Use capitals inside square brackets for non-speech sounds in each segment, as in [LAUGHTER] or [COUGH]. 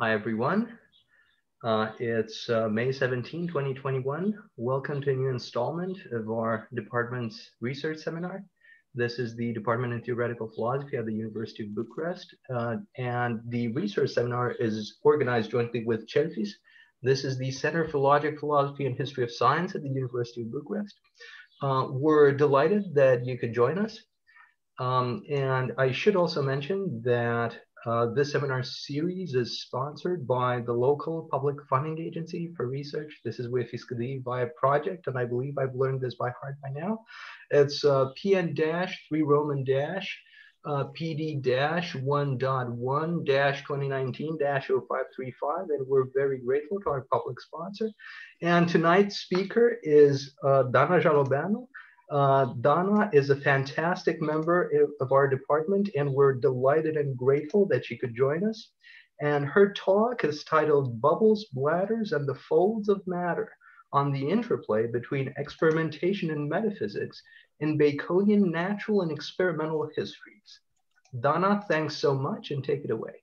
Hi, everyone. Uh, it's uh, May 17, 2021. Welcome to a new installment of our department's research seminar. This is the Department of Theoretical Philosophy at the University of Bucharest. Uh, and the research seminar is organized jointly with CELFIS. This is the Center for Logic, Philosophy, and History of Science at the University of Bucharest. Uh, we're delighted that you could join us. Um, and I should also mention that uh, this seminar series is sponsored by the local public funding agency for research. This is with Fiscadi via project, and I believe I've learned this by heart by now. It's uh, PN dash three Roman dash uh, PD dash one dot one dash 2019 dash 0535, and we're very grateful to our public sponsor. And tonight's speaker is uh, Dana Jalobeanu. Uh, Dana is a fantastic member of our department, and we're delighted and grateful that she could join us. And her talk is titled Bubbles, Bladders, and the Folds of Matter on the interplay between experimentation and metaphysics in Baconian natural and experimental histories. Dana, thanks so much and take it away.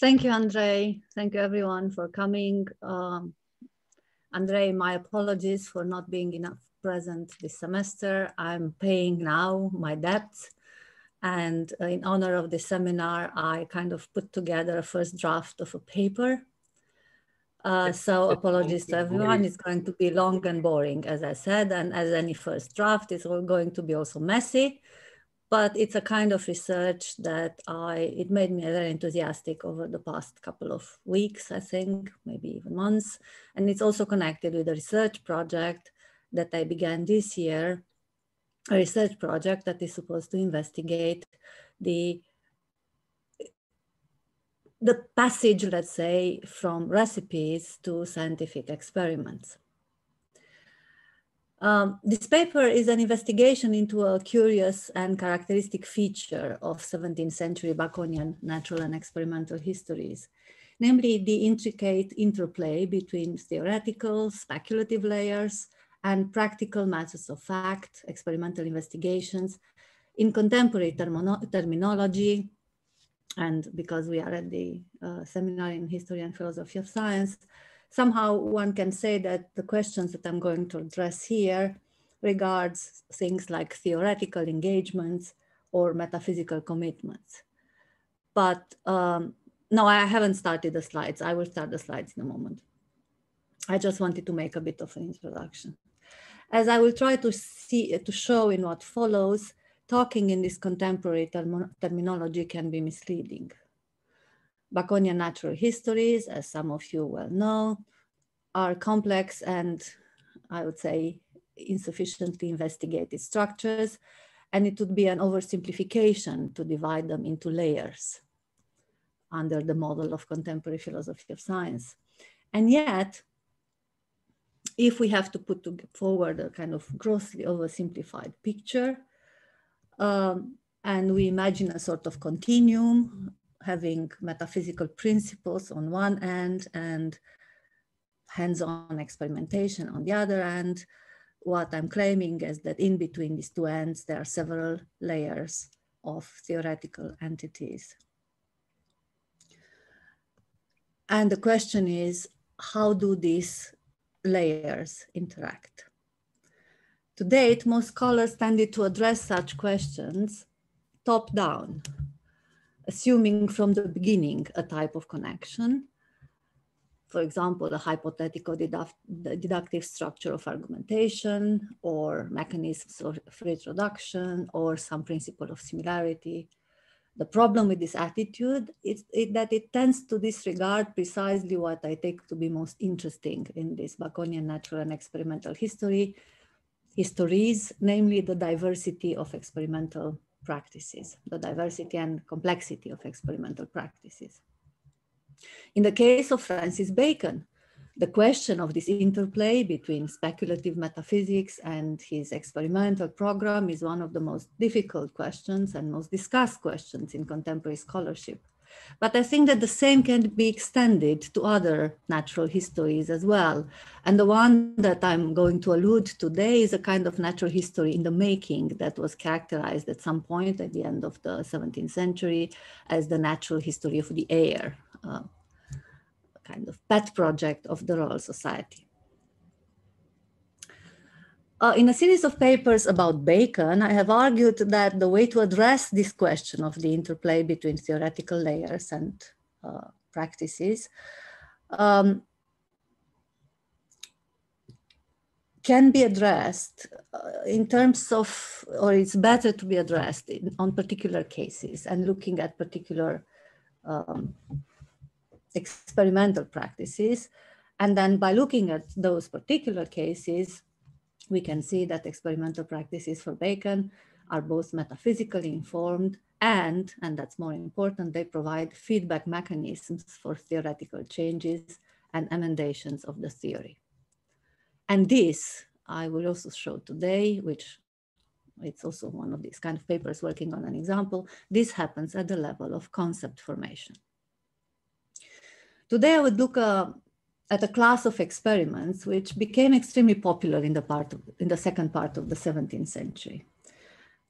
Thank you, Andre. Thank you, everyone, for coming. Um, Andre, my apologies for not being enough present this semester. I'm paying now my debts. And in honor of the seminar, I kind of put together a first draft of a paper. Uh, so apologies to everyone. It's going to be long and boring, as I said, and as any first draft, it's going to be also messy. But it's a kind of research that I, it made me very enthusiastic over the past couple of weeks, I think, maybe even months. And it's also connected with a research project that I began this year, a research project that is supposed to investigate the the passage, let's say, from recipes to scientific experiments. Um, this paper is an investigation into a curious and characteristic feature of 17th century Baconian natural and experimental histories, namely the intricate interplay between theoretical, speculative layers and practical matters of fact, experimental investigations in contemporary terminology. And because we are at the uh, seminar in history and philosophy of science, somehow one can say that the questions that I'm going to address here regards things like theoretical engagements or metaphysical commitments. But um, no, I haven't started the slides. I will start the slides in a moment. I just wanted to make a bit of an introduction. As I will try to see to show in what follows, talking in this contemporary term terminology can be misleading. Baconian natural histories, as some of you well know, are complex and I would say insufficiently investigated structures, and it would be an oversimplification to divide them into layers under the model of contemporary philosophy of science. And yet, if we have to put forward a kind of grossly oversimplified picture, um, and we imagine a sort of continuum having metaphysical principles on one end and hands-on experimentation on the other end, what I'm claiming is that in between these two ends, there are several layers of theoretical entities. And the question is, how do these layers interact. To date, most scholars tended to address such questions top down, assuming from the beginning a type of connection. For example, the hypothetical deductive structure of argumentation or mechanisms of retroduction or some principle of similarity the problem with this attitude is, is, that it tends to disregard precisely what I take to be most interesting in this Baconian natural and experimental history, histories, namely the diversity of experimental practices, the diversity and complexity of experimental practices. In the case of Francis Bacon, the question of this interplay between speculative metaphysics and his experimental program is one of the most difficult questions and most discussed questions in contemporary scholarship. But I think that the same can be extended to other natural histories as well. And the one that I'm going to allude to today is a kind of natural history in the making that was characterized at some point at the end of the 17th century as the natural history of the air uh, kind of pet project of the Royal Society. Uh, in a series of papers about Bacon, I have argued that the way to address this question of the interplay between theoretical layers and uh, practices um, can be addressed uh, in terms of, or it's better to be addressed in, on particular cases and looking at particular um, experimental practices. And then by looking at those particular cases, we can see that experimental practices for Bacon are both metaphysically informed and, and that's more important, they provide feedback mechanisms for theoretical changes and emendations of the theory. And this I will also show today, which it's also one of these kind of papers working on an example. This happens at the level of concept formation. Today I would look uh, at a class of experiments which became extremely popular in the, part of, in the second part of the 17th century.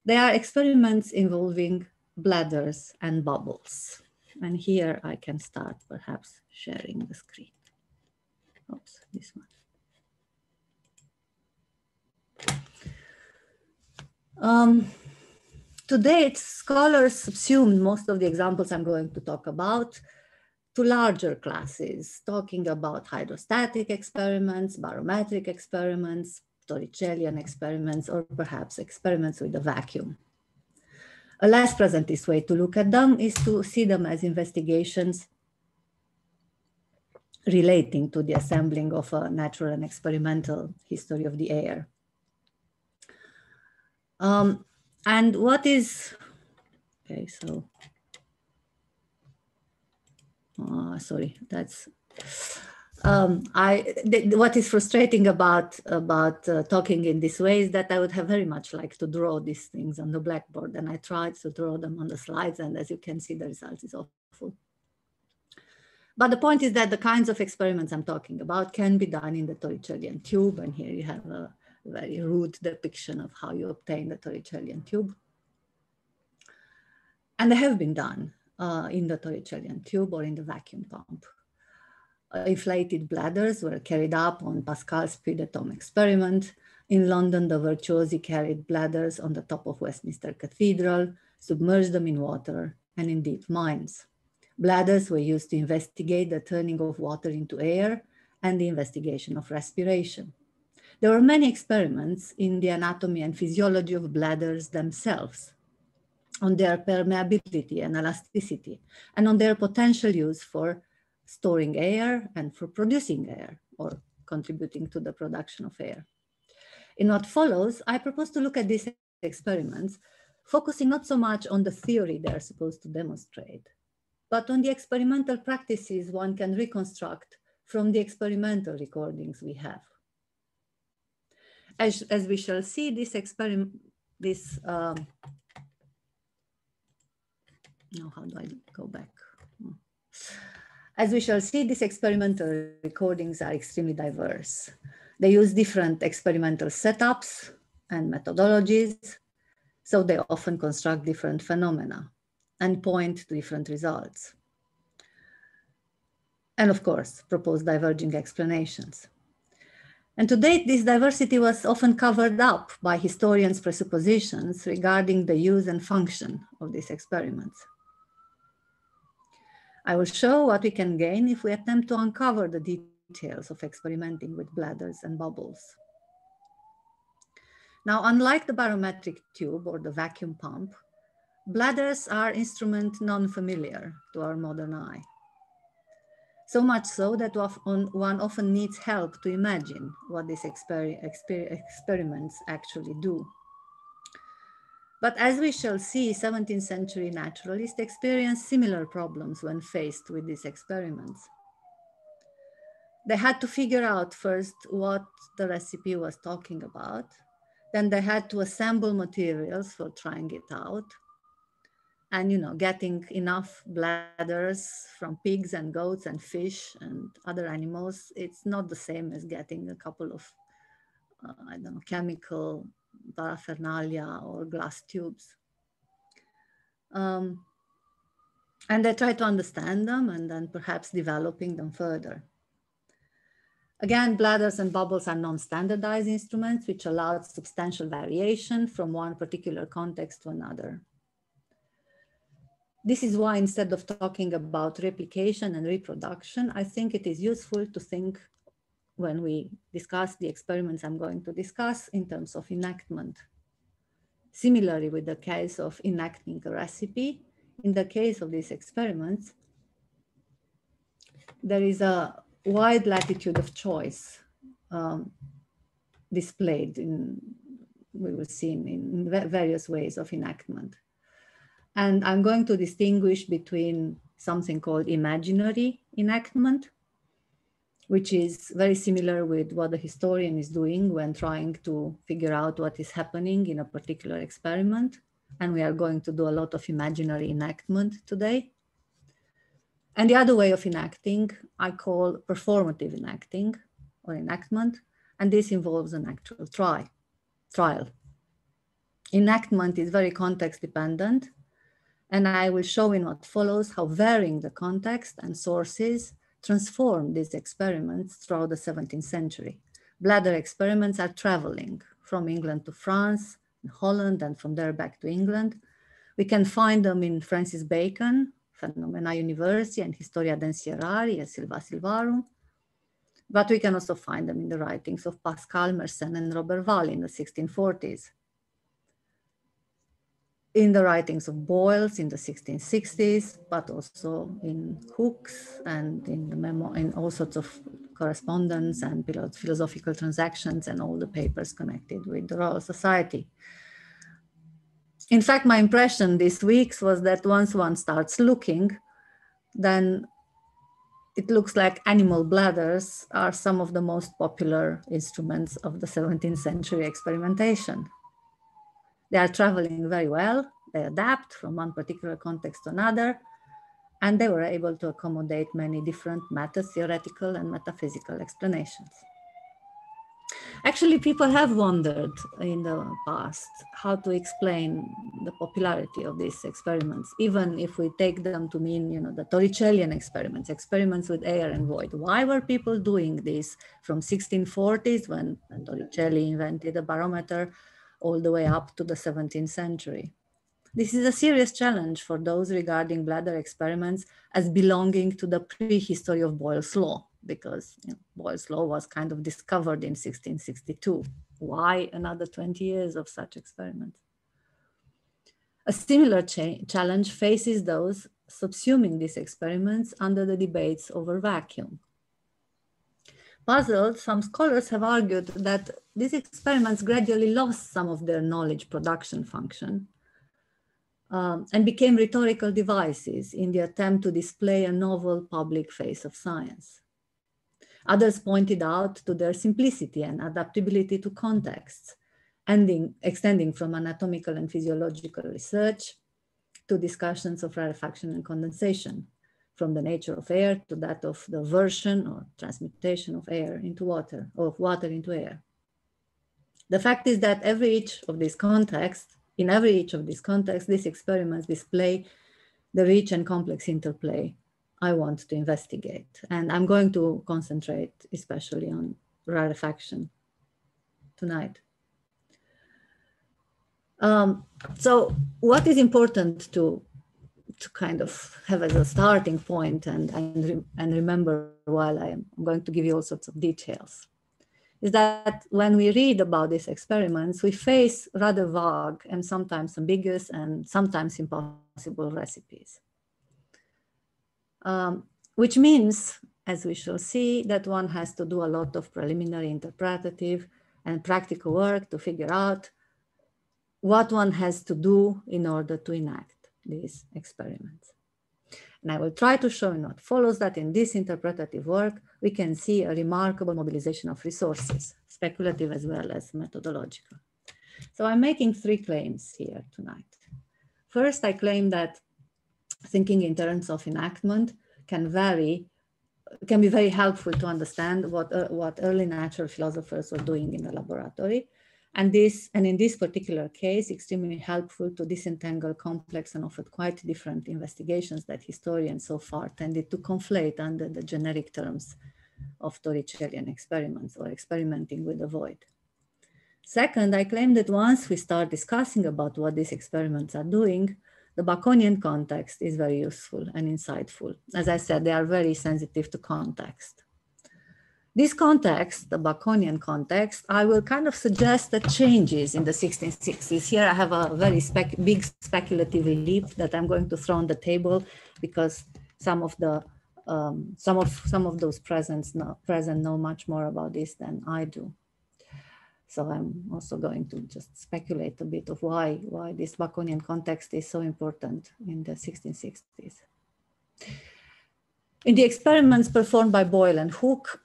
They are experiments involving bladders and bubbles. And here I can start perhaps sharing the screen. Oops, this one. Um, today, scholars subsumed most of the examples I'm going to talk about to larger classes, talking about hydrostatic experiments, barometric experiments, Torricellian experiments, or perhaps experiments with a vacuum. A less presentist way to look at them is to see them as investigations relating to the assembling of a natural and experimental history of the air. Um, and what is, okay, so Oh, sorry, that's um, I. what is frustrating about about uh, talking in this way is that I would have very much liked to draw these things on the blackboard, and I tried to draw them on the slides, and as you can see, the result is awful. But the point is that the kinds of experiments I'm talking about can be done in the Torricellian tube, and here you have a very rude depiction of how you obtain the Torricellian tube. And they have been done uh, in the Torricellian tube or in the vacuum pump. Uh, inflated bladders were carried up on Pascal's Puy-de-Dôme experiment. In London, the virtuosi carried bladders on the top of Westminster Cathedral, submerged them in water and in deep mines. Bladders were used to investigate the turning of water into air and the investigation of respiration. There were many experiments in the anatomy and physiology of bladders themselves, on their permeability and elasticity, and on their potential use for storing air and for producing air or contributing to the production of air. In what follows, I propose to look at these experiments, focusing not so much on the theory they're supposed to demonstrate, but on the experimental practices one can reconstruct from the experimental recordings we have. As, as we shall see, this experiment, this um, now, how do I go back? Hmm. As we shall see, these experimental recordings are extremely diverse. They use different experimental setups and methodologies, so they often construct different phenomena and point to different results. And of course, propose diverging explanations. And to date, this diversity was often covered up by historians' presuppositions regarding the use and function of these experiments. I will show what we can gain if we attempt to uncover the details of experimenting with bladders and bubbles. Now, unlike the barometric tube or the vacuum pump, bladders are instrument non-familiar to our modern eye. So much so that one often needs help to imagine what these exper exper experiments actually do. But as we shall see, 17th century naturalists experienced similar problems when faced with these experiments. They had to figure out first what the recipe was talking about. Then they had to assemble materials for trying it out. And you know, getting enough bladders from pigs and goats and fish and other animals, it's not the same as getting a couple of, uh, I don't know, chemical paraphernalia or glass tubes. Um, And I try to understand them and then perhaps developing them further. Again, bladders and bubbles are non-standardized instruments, which allow substantial variation from one particular context to another. This is why instead of talking about replication and reproduction, I think it is useful to think when we discuss the experiments I'm going to discuss in terms of enactment. Similarly, with the case of enacting a recipe, in the case of these experiments, there is a wide latitude of choice um, displayed in, we will see in, in various ways of enactment. And I'm going to distinguish between something called imaginary enactment, which is very similar with what the historian is doing when trying to figure out what is happening in a particular experiment. And we are going to do a lot of imaginary enactment today. And the other way of enacting, I call performative enacting or enactment, and this involves an actual try, trial. Enactment is very context dependent, and I will show in what follows how varying the context and sources transformed these experiments throughout the 17th century. Bladder experiments are traveling from England to France, Holland, and from there back to England. We can find them in Francis Bacon, Phenomena Universi and Historia Densi et Rari and Silva Silvarum. But we can also find them in the writings of Pascal Mersenne and Roberval in the 1640s. In the writings of Boyles in the 1660s, but also in Hooke's and in the memo, in all sorts of correspondence and philosophical transactions and all the papers connected with the Royal Society in fact, my impression this week was that once one starts looking, then it looks like animal bladders are some of the most popular instruments of the 17th century experimentation. They are traveling very well, they adapt from one particular context to another, and they were able to accommodate many different meta theoretical and metaphysical explanations. Actually, people have wondered in the past how to explain the popularity of these experiments, even if we take them to mean, you know, the Torricellian experiments, experiments with air and void. Why were people doing this from 1640s when Torricelli invented the barometer all the way up to the 17th century? This is a serious challenge for those regarding bladder experiments as belonging to the prehistory of Boyle's law because you know, Boyle's law was kind of discovered in 1662. Why another 20 years of such experiments? A similar cha challenge faces those subsuming these experiments under the debates over vacuum. Puzzled, some scholars have argued that these experiments gradually lost some of their knowledge production function um, and became rhetorical devices in the attempt to display a novel public face of science. Others pointed out to their simplicity and adaptability to contexts, ending, extending from anatomical and physiological research to discussions of rarefaction and condensation, from the nature of air to that of the version or transmutation of air into water, or of water into air. The fact is that every each of these contexts, in every each of these contexts, these experiments display the rich and complex interplay I want to investigate. And I'm going to concentrate especially on rarefaction tonight. Um, so what is important to, to kind of have as a starting point and, and, and remember while I'm going to give you all sorts of details. Is that when we read about these experiments, we face rather vague and sometimes ambiguous and sometimes impossible recipes. Um, which means, as we shall see, that one has to do a lot of preliminary interpretative and practical work to figure out what one has to do in order to enact these experiments. And I will try to show in what follows that in this interpretative work, we can see a remarkable mobilization of resources, speculative as well as methodological. So I'm making three claims here tonight. First, I claim that thinking in terms of enactment can vary, can be very helpful to understand what, uh, what early natural philosophers were doing in the laboratory. And this, and in this particular case, extremely helpful to disentangle complex and often quite different investigations that historians so far tended to conflate under the generic terms of Torricellian experiments or experimenting with the void. Second, I claim that once we start discussing about what these experiments are doing, the Baconian context is very useful and insightful. As I said, they are very sensitive to context. This context, the Baconian context, I will kind of suggest that changes in the 1660s. Here I have a very spec big speculative leap that I'm going to throw on the table because some of the um, some of some of those presents know, present know much more about this than I do. So I'm also going to just speculate a bit of why, why this Baconian context is so important in the 1660s. In the experiments performed by Boyle and Hooke,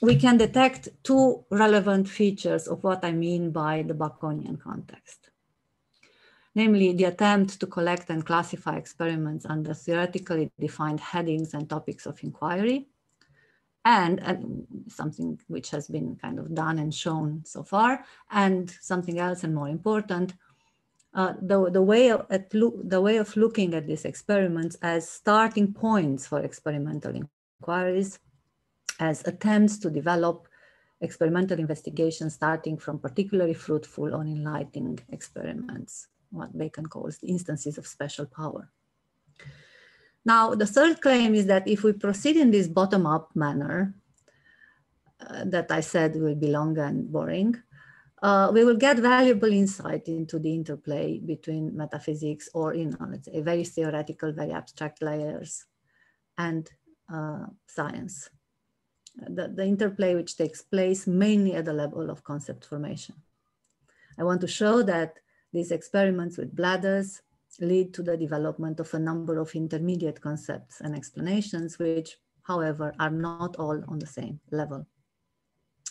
we can detect two relevant features of what I mean by the Baconian context. Namely, the attempt to collect and classify experiments under theoretically defined headings and topics of inquiry, and, and, something which has been kind of done and shown so far, and something else and more important, uh, the, the, way of, the way of looking at these experiments as starting points for experimental inquiries, as attempts to develop experimental investigations starting from particularly fruitful or enlightening experiments, what Bacon calls the instances of special power. Now, the third claim is that if we proceed in this bottom-up manner, uh, that I said will be long and boring, uh, we will get valuable insight into the interplay between metaphysics or, you know, let's say very theoretical, very abstract layers and uh, science. The, the interplay which takes place mainly at the level of concept formation. I want to show that these experiments with bladders lead to the development of a number of intermediate concepts and explanations, which, however, are not all on the same level.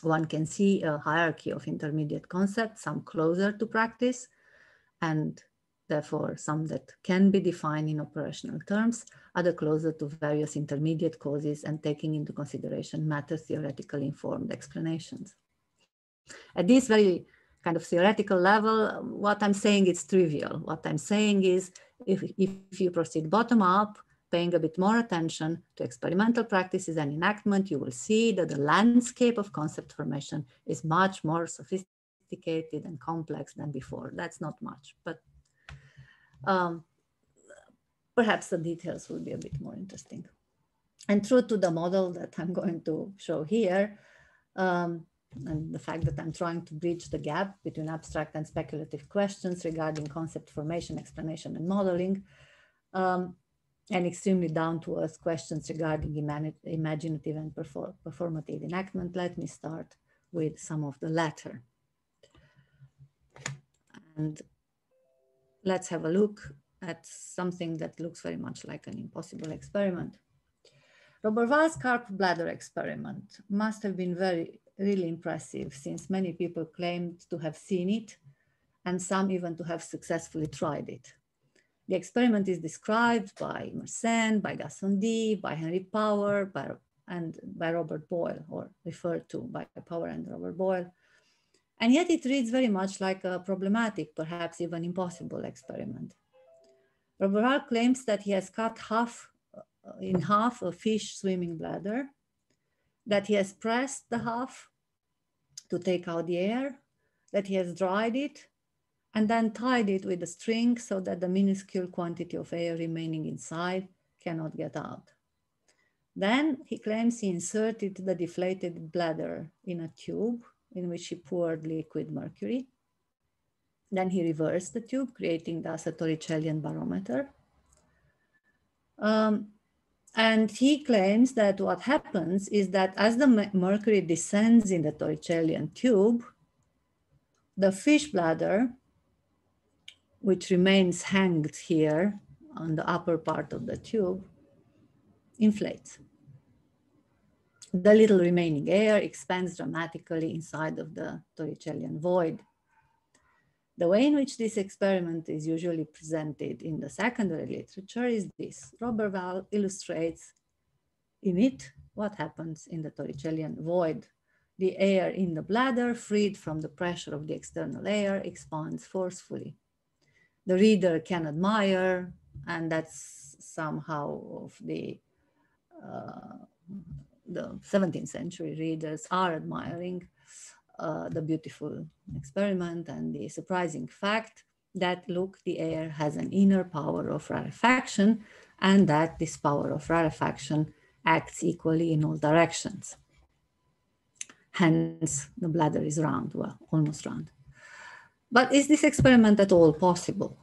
One can see a hierarchy of intermediate concepts, some closer to practice, and therefore some that can be defined in operational terms, other closer to various intermediate causes and taking into consideration matter theoretically informed explanations. At this very kind of theoretical level, what I'm saying is trivial. What I'm saying is if, if you proceed bottom up, paying a bit more attention to experimental practices and enactment, you will see that the landscape of concept formation is much more sophisticated and complex than before. That's not much, but um, perhaps the details will be a bit more interesting. And true to the model that I'm going to show here, um, and the fact that I'm trying to bridge the gap between abstract and speculative questions regarding concept formation, explanation, and modeling, um, and extremely down to earth questions regarding imaginative and perform performative enactment. Let me start with some of the latter. And let's have a look at something that looks very much like an impossible experiment. Roberval's carp bladder experiment must have been very really impressive since many people claimed to have seen it and some even to have successfully tried it. The experiment is described by Mersenne, by Gassendi, by Henry Power, by, and by Robert Boyle, or referred to by Power and Robert Boyle. And yet it reads very much like a problematic, perhaps even impossible experiment. Roberval claims that he has cut half uh, in half a fish swimming bladder that he has pressed the half to take out the air, that he has dried it, and then tied it with a string so that the minuscule quantity of air remaining inside cannot get out. Then he claims he inserted the deflated bladder in a tube in which he poured liquid mercury. Then he reversed the tube, creating thus a Torricellian barometer. Um, and he claims that what happens is that as the mercury descends in the Torricellian tube, the fish bladder, which remains hanged here on the upper part of the tube, inflates. The little remaining air expands dramatically inside of the Torricellian void. The way in which this experiment is usually presented in the secondary literature is this. Roberval illustrates in it what happens in the Torricellian void The air in the bladder, freed from the pressure of the external air, expands forcefully. The reader can admire, and that's somehow of the uh, the 17th century readers are admiring uh, the beautiful experiment and the surprising fact that look, the air has an inner power of rarefaction and that this power of rarefaction acts equally in all directions. Hence, the bladder is round, well, almost round. But is this experiment at all possible?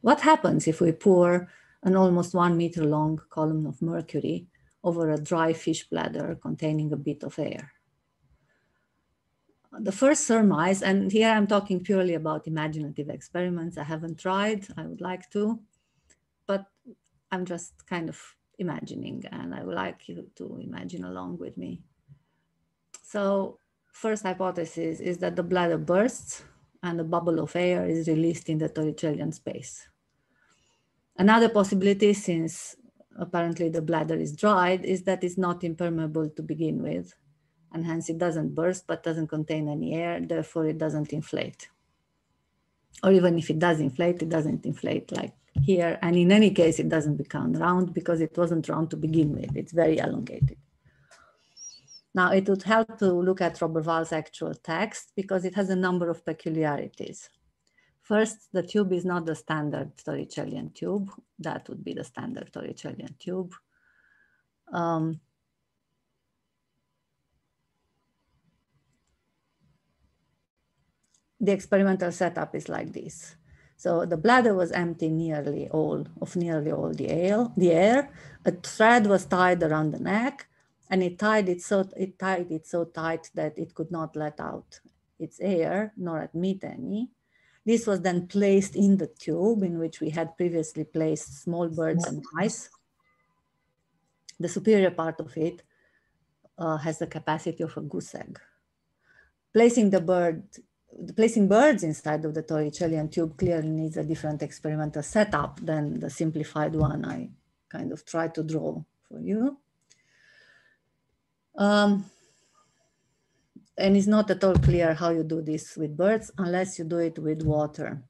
What happens if we pour an almost one meter long column of mercury over a dry fish bladder containing a bit of air? The first surmise, and here I'm talking purely about imaginative experiments. I haven't tried, I would like to, but I'm just kind of imagining and I would like you to imagine along with me. So first hypothesis is that the bladder bursts and a bubble of air is released in the Torricellian space. Another possibility, since apparently the bladder is dried, is that it's not impermeable to begin with and hence it doesn't burst but doesn't contain any air, therefore it doesn't inflate. Or even if it does inflate, it doesn't inflate like here. And in any case, it doesn't become round because it wasn't round to begin with. It's very elongated. Now, it would help to look at Robert Roberval's actual text because it has a number of peculiarities. First, the tube is not the standard Torricellian tube. That would be the standard Torricellian tube. Um, the experimental setup is like this. So the bladder was empty nearly all of nearly all the air, the air. A thread was tied around the neck and it tied it so it tied it so tight that it could not let out its air nor admit any. This was then placed in the tube in which we had previously placed small birds and mice. The superior part of it uh, has the capacity of a goose egg. Placing the bird placing birds inside of the Torricellian tube clearly needs a different experimental setup than the simplified one I kind of tried to draw for you. Um, and it's not at all clear how you do this with birds unless you do it with water.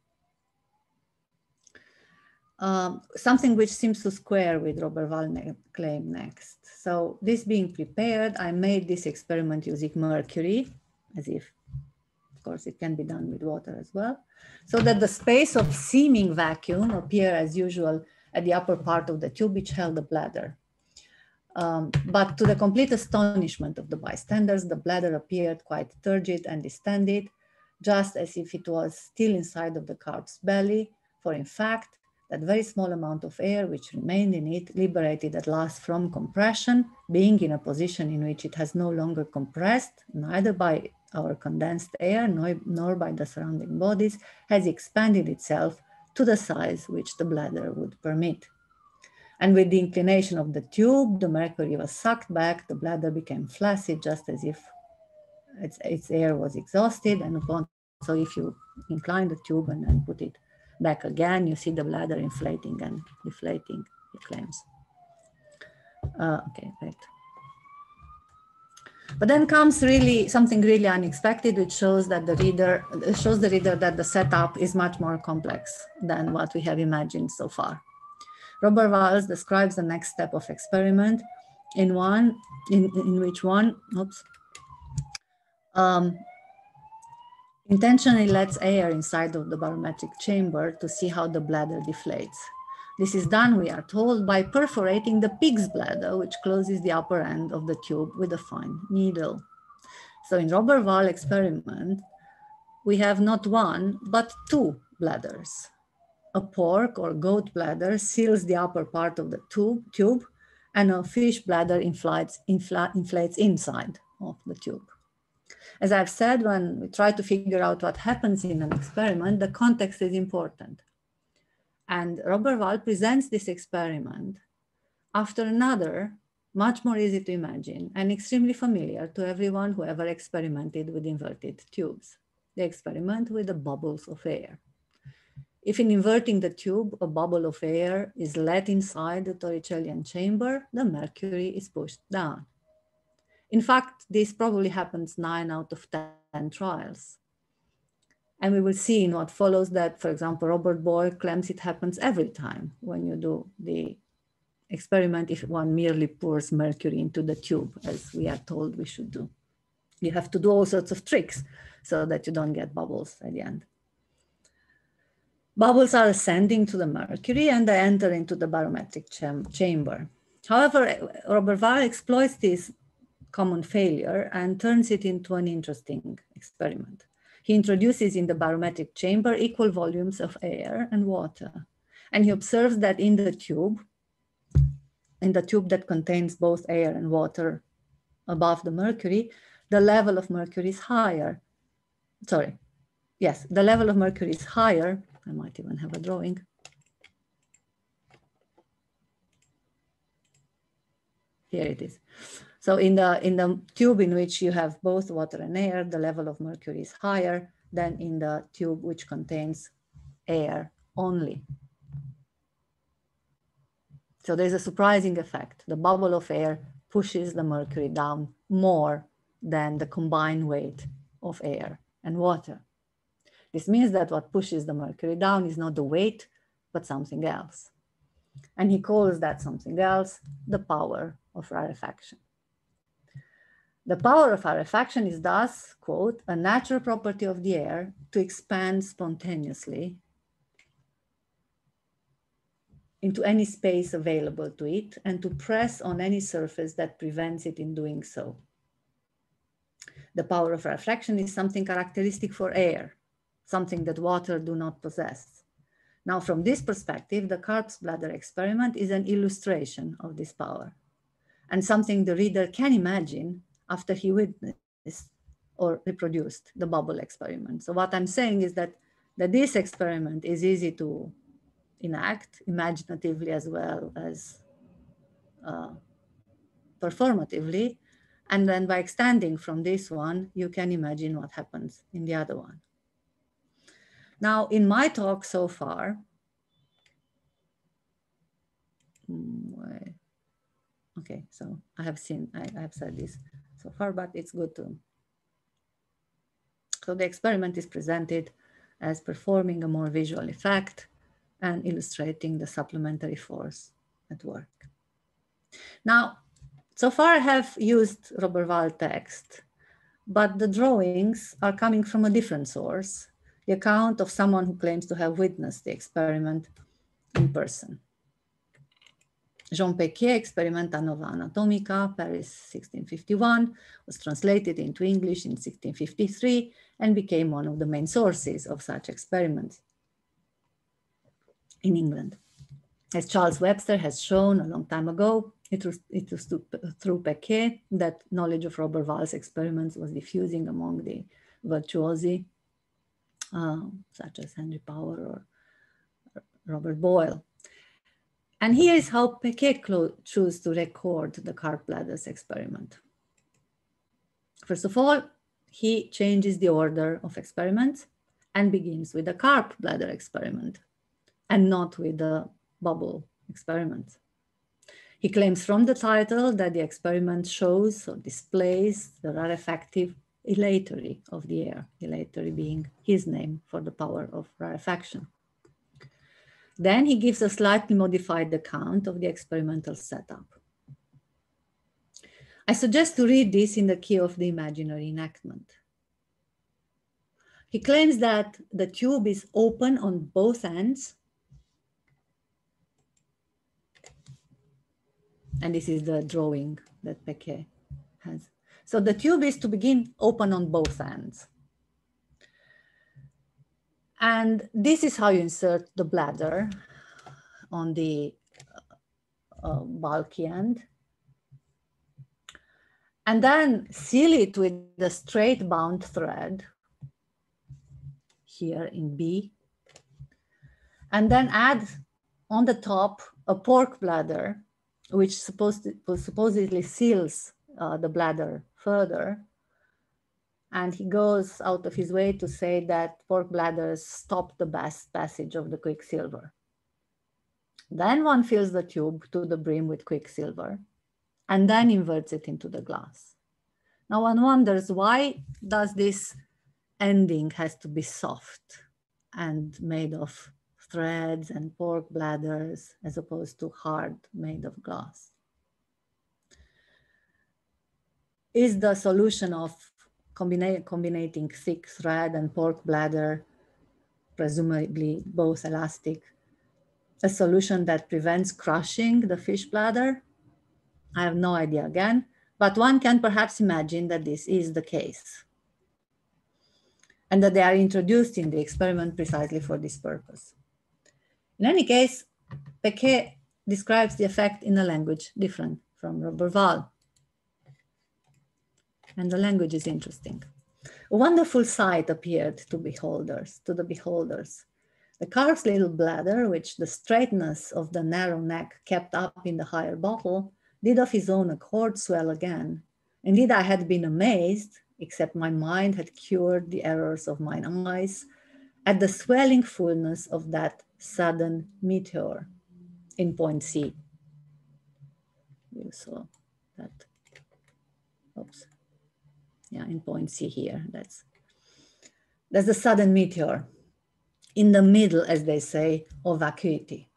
Um, something which seems to square with Robert Roberval claim next. So this being prepared, I made this experiment using mercury, as if of course, it can be done with water as well. So that the space of seeming vacuum appear as usual at the upper part of the tube which held the bladder. Um, but to the complete astonishment of the bystanders, the bladder appeared quite turgid and distended, just as if it was still inside of the carp's belly, for in fact, that very small amount of air which remained in it, liberated at last from compression, being in a position in which it has no longer compressed, neither by our condensed air nor, nor by the surrounding bodies, has expanded itself to the size which the bladder would permit. And with the inclination of the tube, the mercury was sucked back, the bladder became flaccid, just as if its, its air was exhausted. And upon, so if you incline the tube and then put it back again, you see the bladder inflating and deflating, he claims. Uh, okay, right. But then comes really something really unexpected, which shows that the reader shows the reader that the setup is much more complex than what we have imagined so far. Roberval describes the next step of experiment in one in, in which one oops, um, intentionally lets air inside of the barometric chamber to see how the bladder deflates. This is done, we are told, by perforating the pig's bladder, which closes the upper end of the tube with a fine needle. So in Roberval experiment, we have not one, but two bladders. A pork or goat bladder seals the upper part of the tube, tube and a fish bladder inflates, infla, inflates inside of the tube. As I've said, when we try to figure out what happens in an experiment, the context is important. And Robert Roberval presents this experiment after another, much more easy to imagine and extremely familiar to everyone who ever experimented with inverted tubes, the experiment with the bubbles of air. If in inverting the tube, a bubble of air is let inside the Torricellian chamber, the mercury is pushed down. In fact, this probably happens nine out of 10 trials. And we will see in what follows that, for example, Robert Boyle claims it happens every time when you do the experiment if one merely pours mercury into the tube, as we are told we should do. You have to do all sorts of tricks so that you don't get bubbles at the end. Bubbles are ascending to the mercury and they enter into the barometric cham chamber. However, Roberval exploits this common failure and turns it into an interesting experiment. He introduces in the barometric chamber equal volumes of air and water. And he observes that in the tube, in the tube that contains both air and water above the mercury, the level of mercury is higher. Sorry, yes, the level of mercury is higher. I might even have a drawing. Here it is. So in the, in the tube in which you have both water and air, the level of mercury is higher than in the tube which contains air only. So there's a surprising effect. The bubble of air pushes the mercury down more than the combined weight of air and water. This means that what pushes the mercury down is not the weight, but something else. And he calls that something else the power of rarefaction. The power of rarefaction is thus, quote, a natural property of the air to expand spontaneously into any space available to it and to press on any surface that prevents it in doing so. The power of refraction is something characteristic for air, something that water do not possess. Now, from this perspective, the carp's bladder experiment is an illustration of this power and something the reader can imagine after he witnessed or reproduced the bubble experiment. So what I'm saying is that, that this experiment is easy to enact imaginatively as well as uh, performatively. And then by extending from this one, you can imagine what happens in the other one. Now, in my talk so far, okay, so I have seen, I, I have said this so far, but it's good to. So the experiment is presented as performing a more visual effect and illustrating the supplementary force at work. Now, so far I have used Roberval text, but the drawings are coming from a different source, the account of someone who claims to have witnessed the experiment in person. Jean Pecquet, Experimenta Nova Anatomica, Paris 1651, was translated into English in 1653 and became one of the main sources of such experiments in England. As Charles Webster has shown a long time ago, it was, it was through Pecquet that knowledge of Roberval's experiments was diffusing among the virtuosi, uh, such as Henry Power or Robert Boyle. And here is how Pecquet chose to record the carp bladders experiment. First of all, he changes the order of experiments and begins with the carp bladder experiment and not with the bubble experiment. He claims from the title that the experiment shows or displays the rarefactive elatory of the air, elatory being his name for the power of rarefaction. Then he gives a slightly modified account of the experimental setup. I suggest to read this in the key of the imaginary enactment. He claims that the tube is open on both ends And this is the drawing that Pecquet has. So the tube is to begin open on both ends. And this is how you insert the bladder on the uh, bulky end. And then seal it with the straight bound thread here in B. And then add on the top a pork bladder which supposed to, supposedly seals uh, the bladder further. And he goes out of his way to say that pork bladders stop the best passage of the quicksilver. Then one fills the tube to the brim with quicksilver and then inverts it into the glass. Now one wonders why does this ending has to be soft and made of threads and pork bladders as opposed to hard made of glass? Is the solution of combina combining thick thread and pork bladder, presumably both elastic, a solution that prevents crushing the fish bladder? I have no idea again, but one can perhaps imagine that this is the case and that they are introduced in the experiment precisely for this purpose. In any case, Pecquet describes the effect in a language different from Roberval. And the language is interesting. A wonderful sight appeared to beholders, to the beholders. The calf's little bladder, which the straightness of the narrow neck kept up in the higher bottle, did of his own accord swell again. Indeed, I had been amazed, except my mind had cured the errors of mine eyes, at the swelling fullness of that sudden meteor in point C. You saw that. Oops. Yeah, in point C here. That's that's the sudden meteor in the middle, as they say, of vacuity.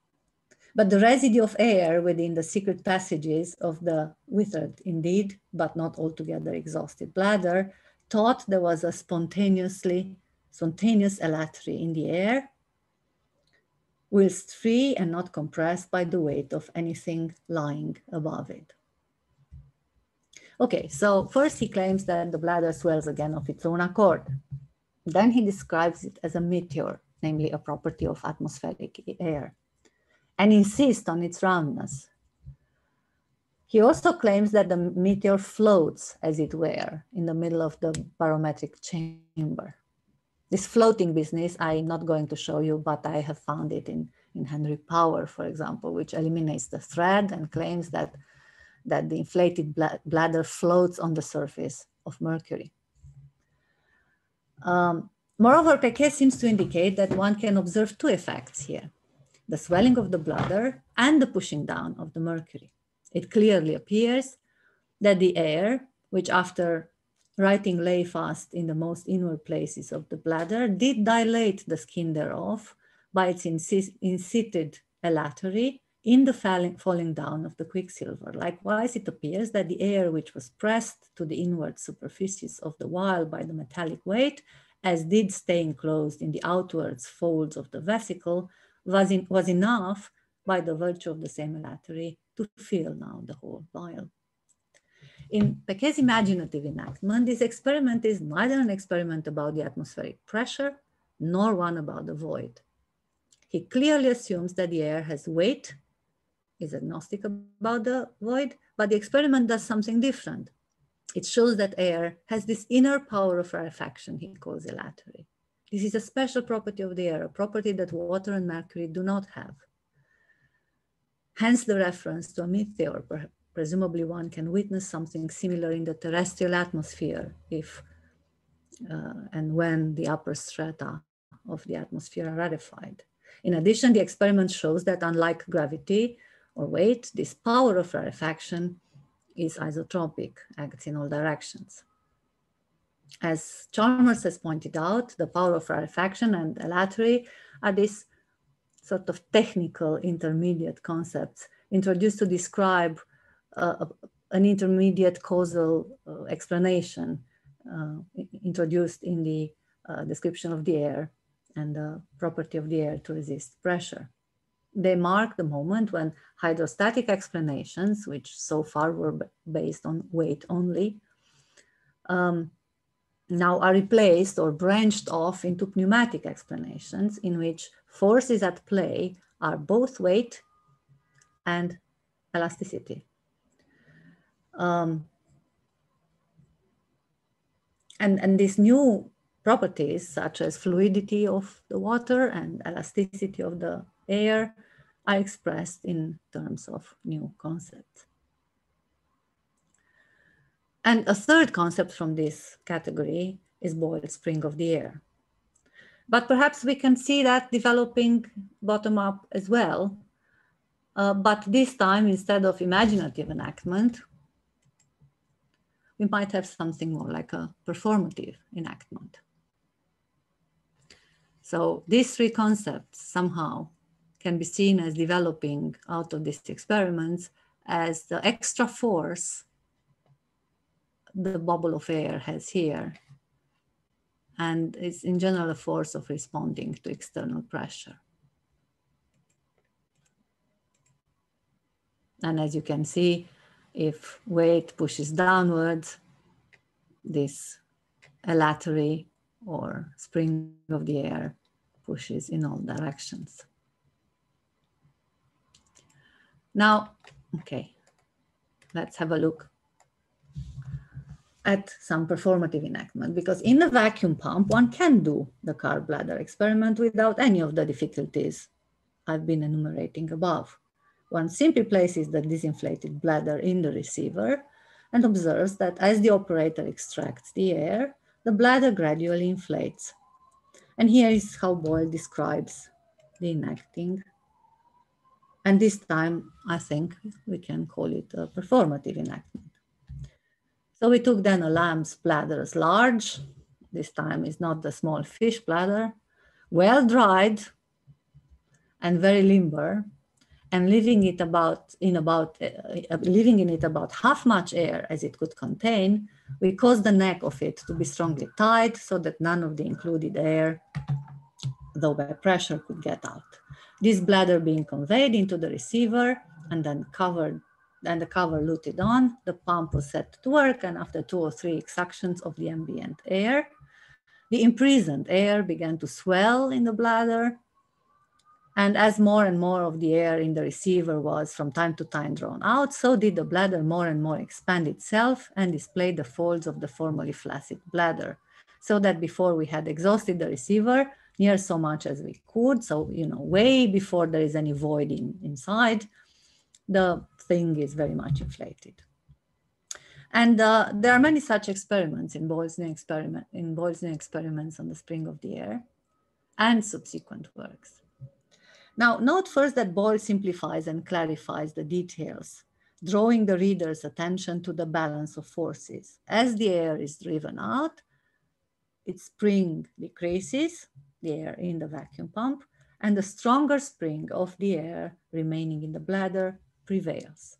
But the residue of air within the secret passages of the withered, indeed, but not altogether exhausted bladder, thought there was a spontaneously spontaneous elatery in the air, whilst free and not compressed by the weight of anything lying above it. Okay, so first he claims that the bladder swells again of its own accord. Then he describes it as a meteor, namely a property of atmospheric air and insists on its roundness. He also claims that the meteor floats, as it were, in the middle of the barometric chamber. This floating business, I'm not going to show you, but I have found it in, in Henry Power, for example, which eliminates the thread and claims that, that the inflated bladder floats on the surface of Mercury. Um, moreover, Pecquet seems to indicate that one can observe two effects here the swelling of the bladder and the pushing down of the mercury. It clearly appears that the air, which after writing lay fast in the most inward places of the bladder, did dilate the skin thereof by its incited elatery in the falling down of the quicksilver. Likewise, it appears that the air which was pressed to the inward superficies of the vial by the metallic weight, as did stay enclosed in the outwards folds of the vesicle, was, in, was enough by the virtue of the same elatery to fill now the whole vial. In Pecquet's imaginative enactment, this experiment is neither an experiment about the atmospheric pressure nor one about the void. He clearly assumes that the air has weight, is agnostic about the void, but the experiment does something different. It shows that air has this inner power of rarefaction he calls it elatery. This is a special property of the air, a property that water and mercury do not have. Hence the reference to a meteor. Presumably one can witness something similar in the terrestrial atmosphere if uh, and when the upper strata of the atmosphere are rarefied. In addition, the experiment shows that unlike gravity or weight, this power of rarefaction is isotropic, acts in all directions. As Chalmers has pointed out, the power of rarefaction and elatry are these sort of technical intermediate concepts introduced to describe uh, an intermediate causal uh, explanation uh, introduced in the uh, description of the air and the property of the air to resist pressure. They mark the moment when hydrostatic explanations, which so far were based on weight only, um, now are replaced or branched off into pneumatic explanations in which forces at play are both weight and elasticity. Um, and, and these new properties such as fluidity of the water and elasticity of the air are expressed in terms of new concepts. And a third concept from this category is Boyle's spring of the air. But perhaps we can see that developing bottom up as well. Uh, but this time, instead of imaginative enactment, we might have something more like a performative enactment. So these three concepts somehow can be seen as developing out of these experiments as the extra force the bubble of air has here. And it's in general a force of responding to external pressure. And as you can see, if weight pushes downwards, this elatery or spring of the air pushes in all directions. Now, okay, let's have a look at some performative enactment because in the vacuum pump, one can do the carp bladder experiment without any of the difficulties I've been enumerating above. One simply places the disinflated bladder in the receiver and observes that as the operator extracts the air, the bladder gradually inflates. And here is how Boyle describes the enacting. And this time, I think we can call it a performative enactment. So we took then a lamb's bladder as large. This time is not the small fish bladder, well dried and very limber, and leaving it about in about uh, leaving in it about half much air as it could contain, we caused the neck of it to be strongly tied so that none of the included air, though by pressure, could get out. This bladder being conveyed into the receiver and then covered and the cover luted on, the pump was set to work, and after two or three extractions of the ambient air, the imprisoned air began to swell in the bladder. And as more and more of the air in the receiver was from time to time drawn out, so did the bladder more and more expand itself and display the folds of the formerly flaccid bladder. So that before we had exhausted the receiver, near so much as we could, so, you know, way before there is any void in, inside, the thing is very much inflated. And uh, there are many such experiments in Boyle's new experiment in Boyle's new experiments on the spring of the air and subsequent works. Now, note first that Boyle simplifies and clarifies the details, drawing the reader's attention to the balance of forces. As the air is driven out, its spring decreases, the air in the vacuum pump, and the stronger spring of the air remaining in the bladder prevails.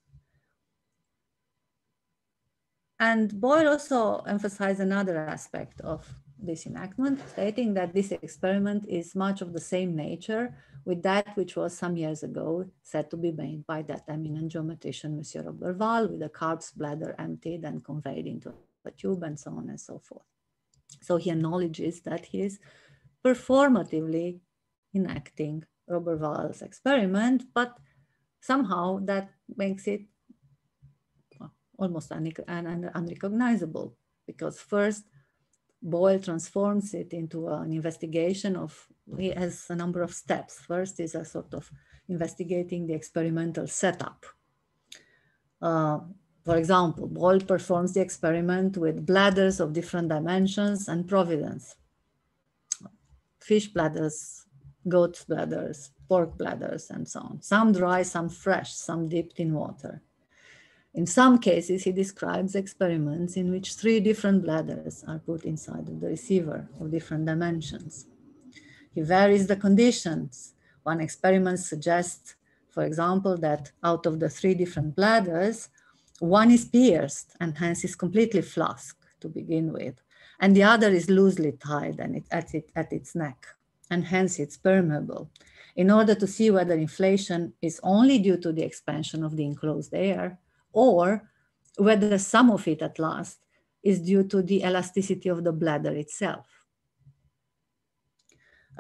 And Boyle also emphasized another aspect of this enactment, stating that this experiment is much of the same nature with that which was some years ago said to be made by that eminent geometrician, Monsieur Roberval, with a carp's bladder emptied and conveyed into a tube and so on and so forth. So he acknowledges that he is performatively enacting Roberval's experiment, but somehow that makes it almost un un unrecognizable because first Boyle transforms it into an investigation of, he has a number of steps. First is a sort of investigating the experimental setup. Uh, for example, Boyle performs the experiment with bladders of different dimensions and providence. Fish bladders, goat bladders, pork bladders and so on. Some dry, some fresh, some dipped in water. In some cases, he describes experiments in which three different bladders are put inside of the receiver of different dimensions. He varies the conditions. One experiment suggests, for example, that out of the three different bladders, one is pierced and hence is completely flask to begin with, and the other is loosely tied and it, at, it, at its neck, and hence it's permeable in order to see whether inflation is only due to the expansion of the enclosed air or whether some of it at last is due to the elasticity of the bladder itself.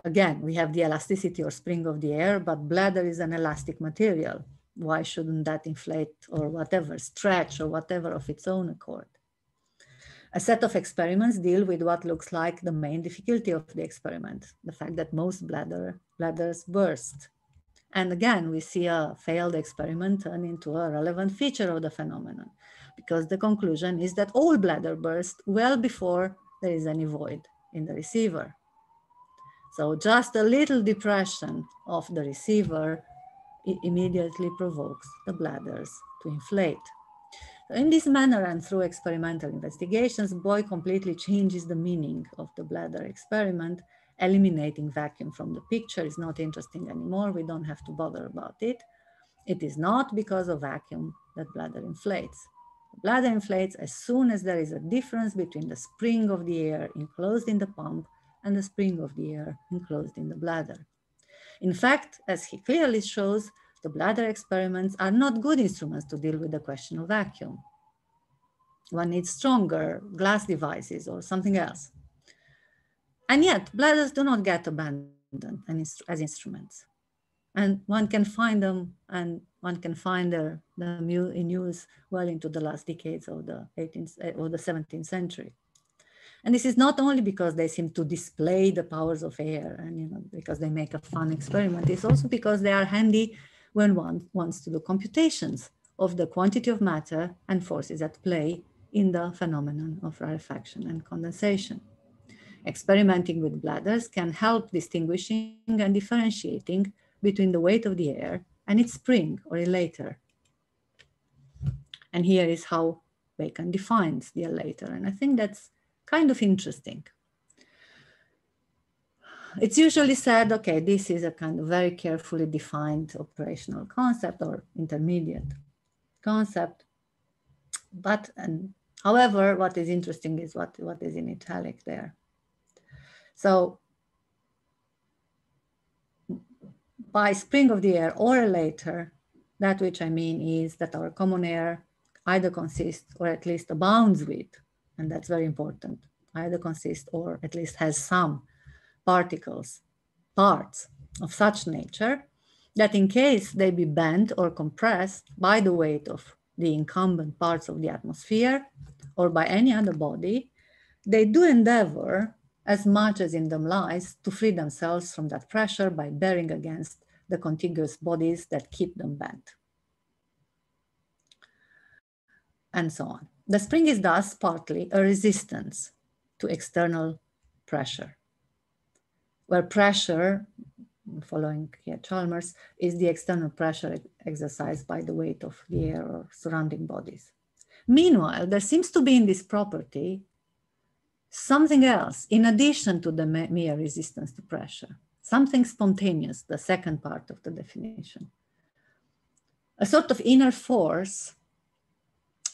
Again, we have the elasticity or spring of the air, but bladder is an elastic material. Why shouldn't that inflate or whatever, stretch or whatever of its own accord? A set of experiments deal with what looks like the main difficulty of the experiment, the fact that most bladder, bladders burst. And again, we see a failed experiment turn into a relevant feature of the phenomenon, because the conclusion is that all bladder burst well before there is any void in the receiver. So just a little depression of the receiver immediately provokes the bladders to inflate. In this manner and through experimental investigations, Boyle completely changes the meaning of the bladder experiment. Eliminating vacuum from the picture is not interesting anymore. We don't have to bother about it. It is not because of vacuum that bladder inflates. The bladder inflates as soon as there is a difference between the spring of the air enclosed in the pump and the spring of the air enclosed in the bladder. In fact, as he clearly shows, bladder experiments are not good instruments to deal with the question of vacuum. One needs stronger glass devices or something else. And yet, bladders do not get abandoned as instruments. And one can find them and one can find them in use well into the last decades of the 18th eh, or the 17th century. And this is not only because they seem to display the powers of air and you know because they make a fun experiment, it's also because they are handy when one wants to do computations of the quantity of matter and forces at play in the phenomenon of rarefaction and condensation. Experimenting with bladders can help distinguishing and differentiating between the weight of the air and its spring or elater. And here is how Bacon defines the elater. And I think that's kind of interesting it's usually said, okay, this is a kind of very carefully defined operational concept or intermediate concept. But, and however, what is interesting is what, what is in italic there. So by spring of the air or elater, that which I mean is that our common air either consists or at least abounds with, and that's very important, either consists or at least has some particles, parts of such nature, that in case they be bent or compressed by the weight of the incumbent parts of the atmosphere or by any other body, they do endeavor as much as in them lies to free themselves from that pressure by bearing against the contiguous bodies that keep them bent. And so on. The spring is thus partly a resistance to external pressure where pressure, following here Chalmers, is the external pressure exercised by the weight of the air or surrounding bodies. Meanwhile, there seems to be in this property something else in addition to the mere resistance to pressure, something spontaneous, the second part of the definition. A sort of inner force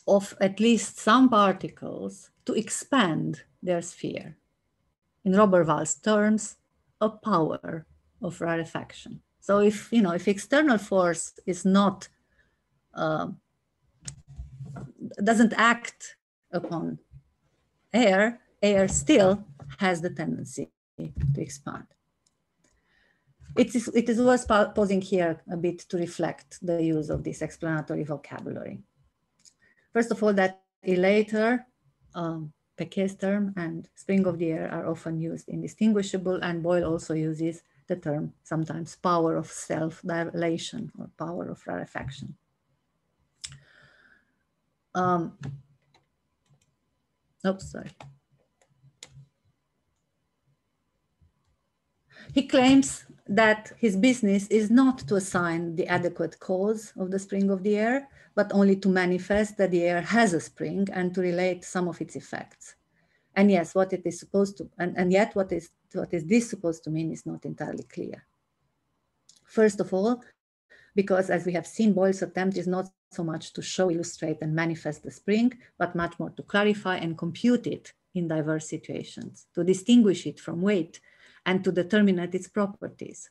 of at least some particles to expand their sphere. In Robert Roberval's terms, a power of rarefaction. So if, you know, if external force is not, uh, doesn't act upon air, air still has the tendency to expand. It is, it is worth pausing here a bit to reflect the use of this explanatory vocabulary. First of all, that elater um, Pecquet's term and spring of the air are often used indistinguishable, and Boyle also uses the term sometimes power of self-dilation or power of rarefaction. Um, oops, sorry. He claims that his business is not to assign the adequate cause of the spring of the air, but only to manifest that the air has a spring and to relate some of its effects. And yes, what it is supposed to, and, and yet what is, what is this supposed to mean is not entirely clear. First of all, because as we have seen, Boyle's attempt is not so much to show, illustrate, and manifest the spring, but much more to clarify and compute it in diverse situations, to distinguish it from weight, and to determine its properties.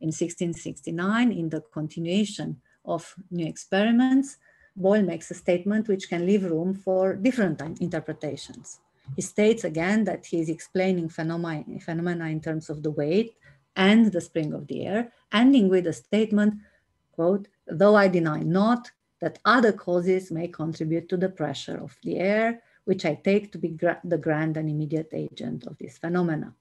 In 1669, in the continuation of new experiments, Boyle makes a statement which can leave room for different interpretations. He states again that he is explaining phenomena, in terms of the weight and the spring of the air, ending with a statement, quote, though I deny not that other causes may contribute to the pressure of the air, which I take to be gra the grand and immediate agent of this phenomena.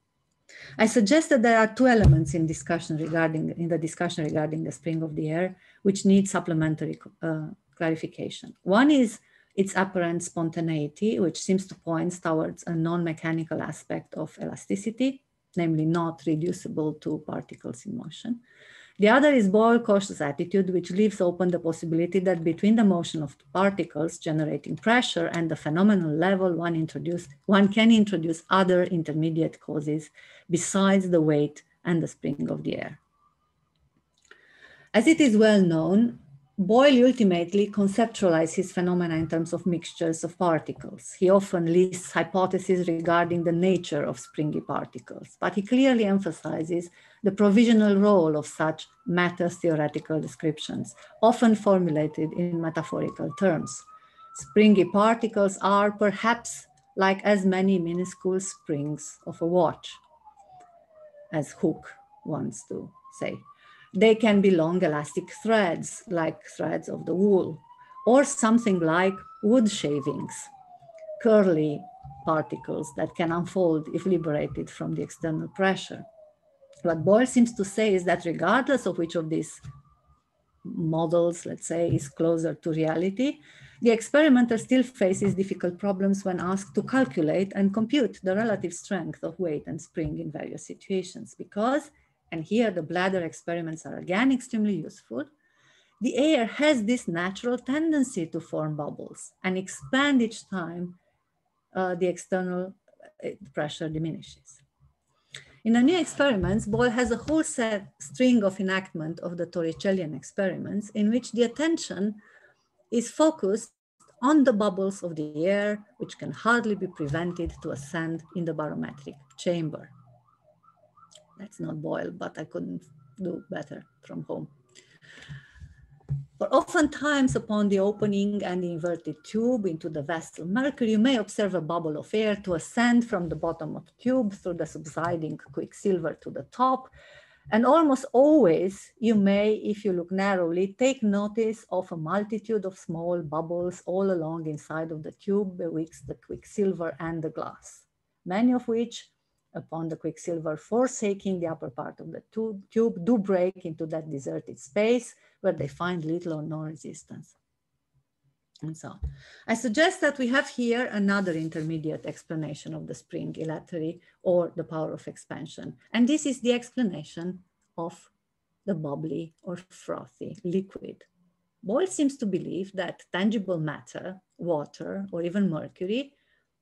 I suggest that there are two elements in discussion regarding in the discussion regarding the spring of the air, which need supplementary uh, clarification. One is its apparent spontaneity, which seems to point towards a non-mechanical aspect of elasticity, namely not reducible to particles in motion. The other is Boyle cautious attitude, which leaves open the possibility that between the motion of particles generating pressure and the phenomenal level, one, introduce, one can introduce other intermediate causes besides the weight and the spring of the air. As it is well known, Boyle ultimately conceptualized his phenomena in terms of mixtures of particles. He often lists hypotheses regarding the nature of springy particles, but he clearly emphasizes the provisional role of such meta-theoretical descriptions, often formulated in metaphorical terms. Springy particles are perhaps like as many minuscule springs of a watch, as Hooke wants to say. They can be long elastic threads, like threads of the wool, or something like wood shavings, curly particles that can unfold if liberated from the external pressure. What Boyle seems to say is that regardless of which of these models, let's say, is closer to reality, the experimenter still faces difficult problems when asked to calculate and compute the relative strength of weight and spring in various situations because and here the bladder experiments are again extremely useful, the air has this natural tendency to form bubbles and expand each time uh, the external uh, pressure diminishes. In the new experiments, Boyle has a whole set string of enactment of the Torricellian experiments in which the attention is focused on the bubbles of the air, which can hardly be prevented to ascend in the barometric chamber. That's not Boyle, but I couldn't do better from home. But oftentimes upon the opening and the inverted tube into the vessel mercury, you may observe a bubble of air to ascend from the bottom of the tube through the subsiding quicksilver to the top. And almost always you may, if you look narrowly, take notice of a multitude of small bubbles all along inside of the tube betwixt the quicksilver and the glass, many of which upon the quicksilver forsaking the upper part of the tube do break into that deserted space where they find little or no resistance. And so. I suggest that we have here another intermediate explanation of the spring elatery or the power of expansion. And this is the explanation of the bubbly or frothy liquid. Boyle seems to believe that tangible matter, water, or even mercury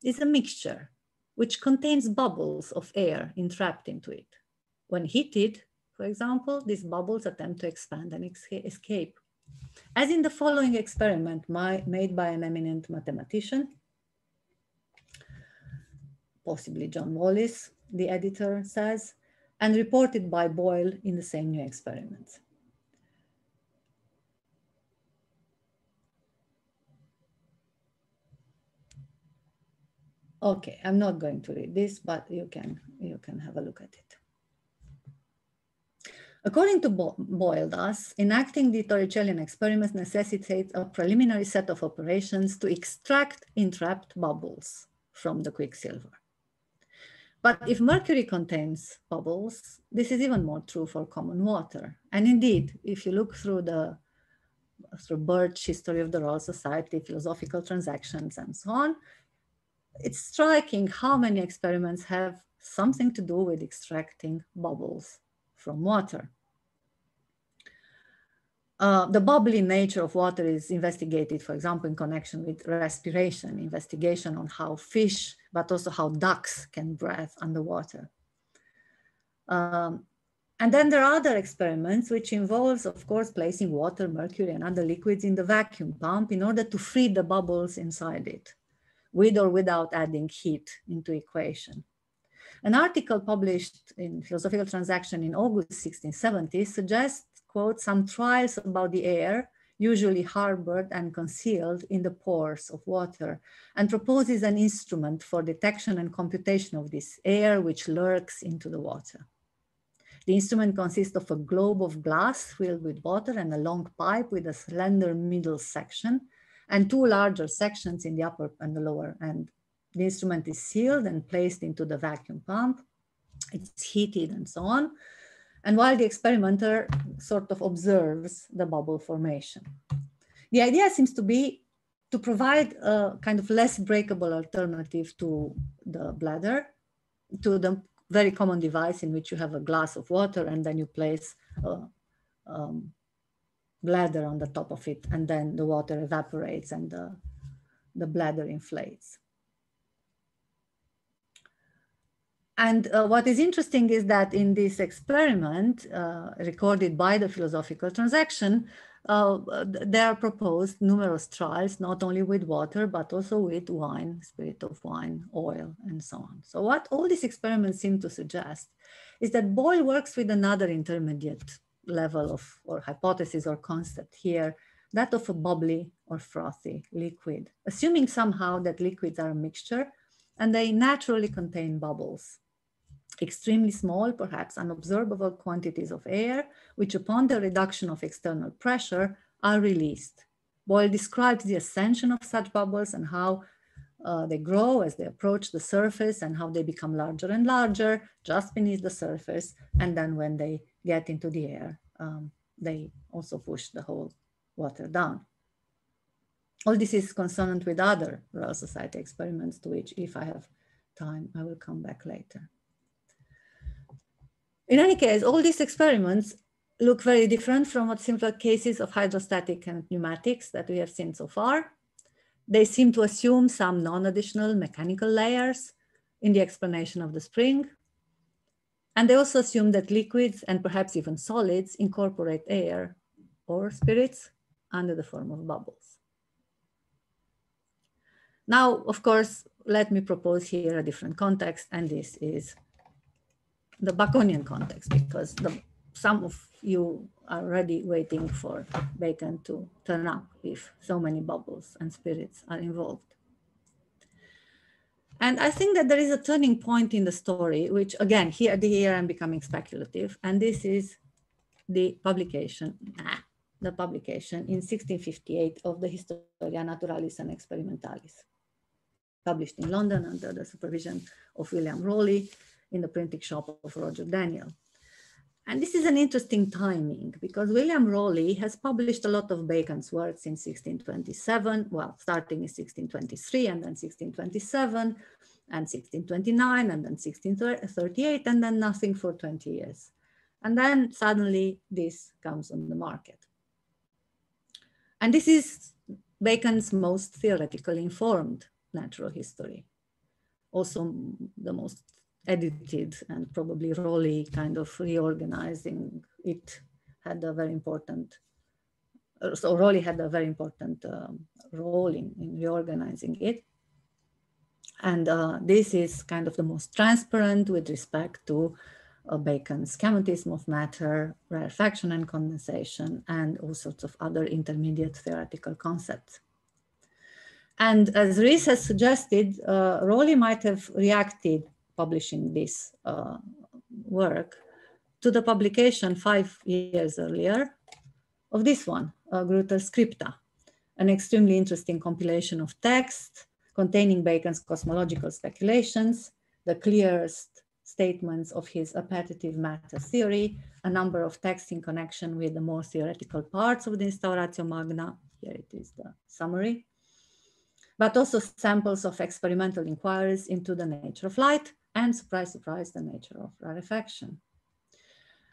is a mixture which contains bubbles of air entrapped into it. When heated, for example, these bubbles attempt to expand and escape. As in the following experiment my, made by an eminent mathematician, possibly John Wallis, the editor says, and reported by Boyle in the same new experiments. Okay, I'm not going to read this, but you can, you can have a look at it. According to Bo Boyle, thus, enacting the Torricellian experiment necessitates a preliminary set of operations to extract entrapped bubbles from the quicksilver. But if mercury contains bubbles, this is even more true for common water. And indeed, if you look through the through Birch, History of the Royal Society, Philosophical Transactions, and so on, it's striking how many experiments have something to do with extracting bubbles from water. Uh, the bubbly nature of water is investigated, for example, in connection with respiration, investigation on how fish, but also how ducks can breathe underwater. Um, and then there are other experiments which involves, of course, placing water, mercury, and other liquids in the vacuum pump in order to free the bubbles inside it with or without adding heat into equation. An article published in Philosophical Transaction in August 1670 suggests, quote, some trials about the air usually harbored and concealed in the pores of water, and proposes an instrument for detection and computation of this air which lurks into the water. The instrument consists of a globe of glass filled with water and a long pipe with a slender middle section, and two larger sections in the upper and the lower end. The instrument is sealed and placed into the vacuum pump. It's heated and so on. And while the experimenter sort of observes the bubble formation. The idea seems to be to provide a kind of less breakable alternative to the bladder, to the very common device in which you have a glass of water and then you place a um, bladder on the top of it, and then the water evaporates and the, the bladder inflates. And uh, what is interesting is that in this experiment uh, recorded by the philosophical transaction, uh, there are proposed numerous trials, not only with water, but also with wine, spirit of wine, oil, and so on. So what all these experiments seem to suggest is that Boyle works with another intermediate level of or hypothesis or concept here, that of a bubbly or frothy liquid, assuming somehow that liquids are a mixture and they naturally contain bubbles extremely small, perhaps unobservable quantities of air, which upon the reduction of external pressure are released. Boyle describes the ascension of such bubbles and how uh, they grow as they approach the surface and how they become larger and larger just beneath the surface. And then when they get into the air, um, they also push the whole water down. All this is consonant with other Royal Society experiments to which, if I have time, I will come back later. In any case, all these experiments look very different from what simpler cases of hydrostatic and pneumatics that we have seen so far. They seem to assume some non-additional mechanical layers in the explanation of the spring. And they also assume that liquids and perhaps even solids incorporate air or spirits under the form of bubbles. Now, of course, let me propose here a different context, and this is the Baconian context because the, some of you are already waiting for Bacon to turn up if so many bubbles and spirits are involved. And I think that there is a turning point in the story, which again, here, here I'm becoming speculative, and this is the publication, nah, the publication in 1658 of the Historia Naturalis and Experimentalis, published in London under the supervision of William Rawley in the printing shop of Roger Daniel. And this is an interesting timing because William Rawley has published a lot of Bacon's works in 1627, well, starting in 1623 and then 1627 and 1629 and then 1638 and then nothing for 20 years. And then suddenly this comes on the market. And this is Bacon's most theoretically informed natural history. Also the most edited and probably Rawley kind of reorganizing it had a very important, so Rawley had a very important um, role in, in reorganizing it. And uh, this is kind of the most transparent with respect to uh, Bacon's schematism of matter, rarefaction and condensation, and all sorts of other intermediate theoretical concepts. And as Rees has suggested, uh, Rawley might have reacted publishing this uh, work to the publication five years earlier of this one, uh, Gruter Scripta, an extremely interesting compilation of text containing Bacon's cosmological speculations, the clearest statements of his appetitive matter theory, a number of texts in connection with the more theoretical parts of the Instauratio Magna. Here it is the summary. But also samples of experimental inquiries into the nature of light, and surprise, surprise, the nature of rarefaction.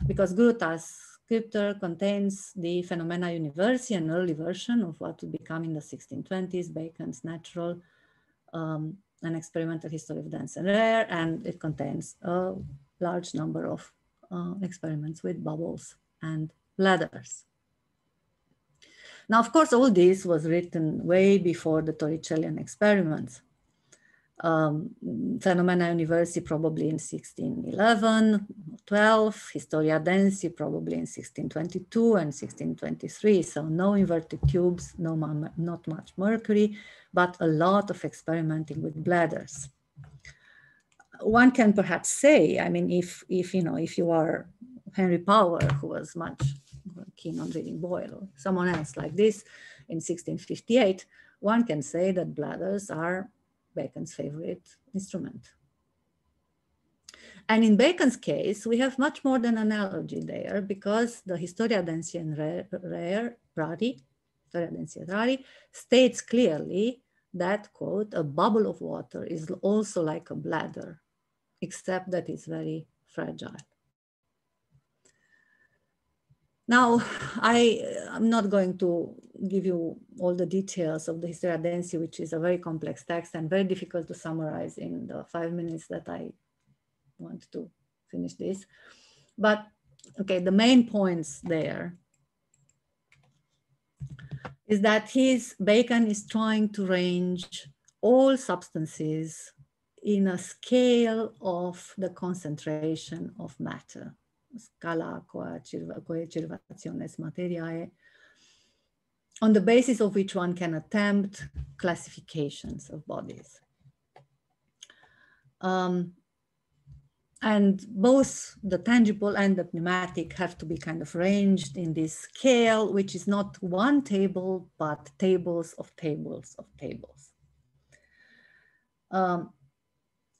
Because Gruter's Scripta contains the Phenomena Universi, an early version of what would become in the 1620s Bacon's natural um, and experimental history of dense and rare, and it contains a large number of uh, experiments with bubbles and bladders. Now, of course, all this was written way before the Torricellian experiments um, Phenomena Universi probably in 1611, 12, Historia Densi probably in 1622 and 1623. So no inverted tubes, no not much mercury, but a lot of experimenting with bladders. One can perhaps say, I mean, if, if you know, if you are Henry Power, who was much keen on reading Boyle, or someone else like this in 1658, one can say that bladders are Bacon's favorite instrument. And in Bacon's case, we have much more than analogy there because the Historia Densi and Rare, Rari, Historia Densi Rari, states clearly that, quote, a bubble of water is also like a bladder, except that it's very fragile. Now, [LAUGHS] I, am not going to give you all the details of the Historia Densi, which is a very complex text and very difficult to summarize in the five minutes that I want to finish this. But okay, the main points there is that his Bacon is trying to range all substances in a scale of the concentration of matter, scala coacervationis materiae, on the basis of which one can attempt classifications of bodies. Um, and both the tangible and the pneumatic have to be kind of ranged in this scale, which is not one table, but tables of tables of tables. Um,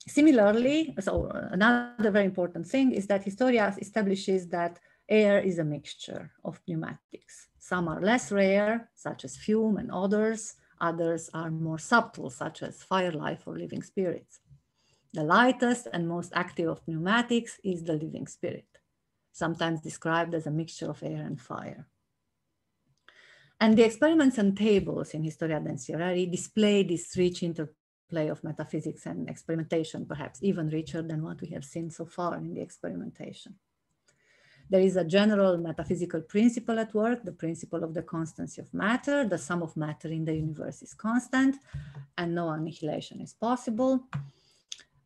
similarly, so another very important thing is that Historia establishes that air is a mixture of pneumatics. Some are less rare, such as fume and odors. Others are more subtle, such as fire life or living spirits. The lightest and most active of pneumatics is the living spirit, sometimes described as a mixture of air and fire. And the experiments and tables in Historia Densi display this rich interplay of metaphysics and experimentation, perhaps even richer than what we have seen so far in the experimentation. There is a general metaphysical principle at work, the principle of the constancy of matter. The sum of matter in the universe is constant and no annihilation is possible.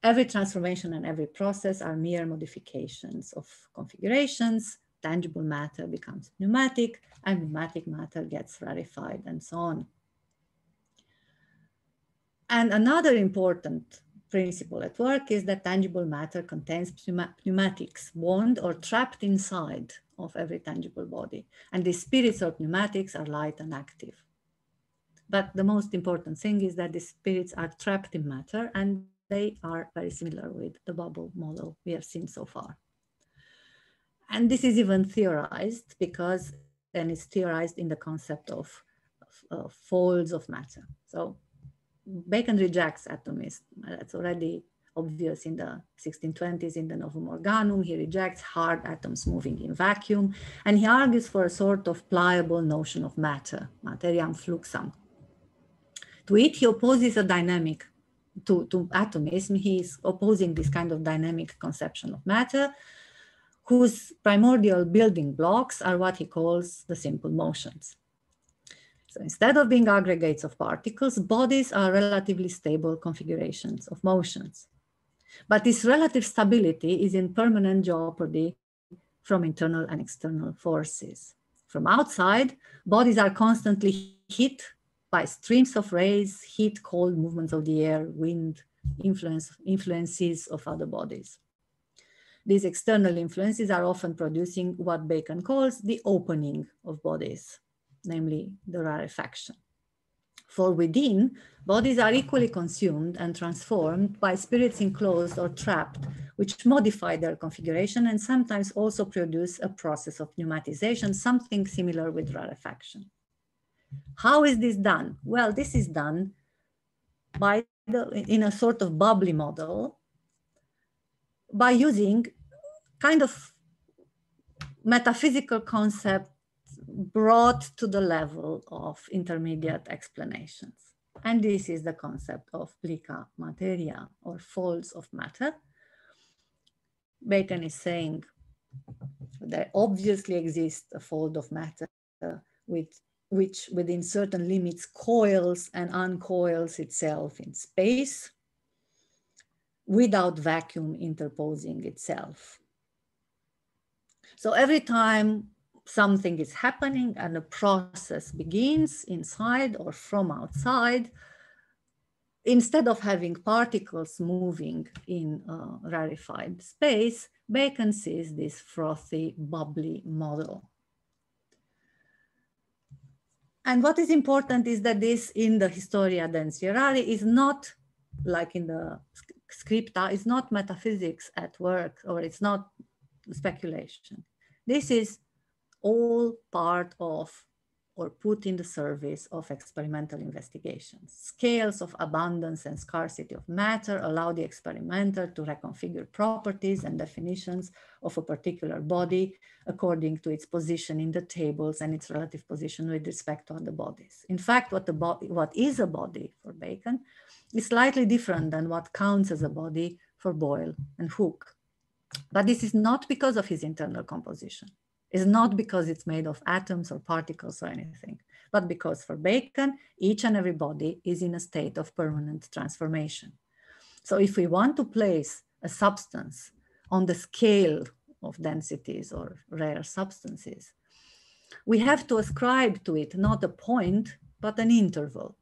Every transformation and every process are mere modifications of configurations. Tangible matter becomes pneumatic and pneumatic matter gets rarefied and so on. And another important principle at work is that tangible matter contains pneumatics, bound or trapped inside of every tangible body. And the spirits or pneumatics are light and active. But the most important thing is that the spirits are trapped in matter and they are very similar with the bubble model we have seen so far. And this is even theorized because then it's theorized in the concept of, of uh, folds of matter. So Bacon rejects atomism. That's already obvious in the 1620s in the Novum Organum. He rejects hard atoms moving in vacuum, and he argues for a sort of pliable notion of matter, materiam fluxam. To it, he opposes a dynamic to, to atomism, he's opposing this kind of dynamic conception of matter, whose primordial building blocks are what he calls the simple motions. So instead of being aggregates of particles, bodies are relatively stable configurations of motions. But this relative stability is in permanent jeopardy from internal and external forces. From outside, bodies are constantly hit by streams of rays, heat, cold movements of the air, wind, influence, influences of other bodies. These external influences are often producing what Bacon calls the opening of bodies, namely the rarefaction. For within, bodies are equally consumed and transformed by spirits enclosed or trapped, which modify their configuration and sometimes also produce a process of pneumatization, something similar with rarefaction. How is this done? Well, this is done by the, in a sort of bubbly model by using kind of metaphysical concept brought to the level of intermediate explanations. And this is the concept of plica materiae or folds of matter. Bacon is saying there obviously exists a fold of matter with which within certain limits coils and uncoils itself in space without vacuum interposing itself. So every time something is happening and a process begins inside or from outside, instead of having particles moving in a rarefied space, Bacon sees this frothy, bubbly model. And what is important is that this in the Historia Densi is not like in the scripta, it's not metaphysics at work or it's not speculation. This is all part of or put in the service of experimental investigations. Scales of abundance and scarcity of matter allow the experimenter to reconfigure properties and definitions of a particular body according to its position in the tables and its relative position with respect to other bodies. In fact, what, the body, what is a body for Bacon is slightly different than what counts as a body for Boyle and Hooke. But this is not because of his internal composition is not because it's made of atoms or particles or anything, but because for Bacon, each and every body is in a state of permanent transformation. So if we want to place a substance on the scale of densities or rare substances, we have to ascribe to it not a point, but an interval.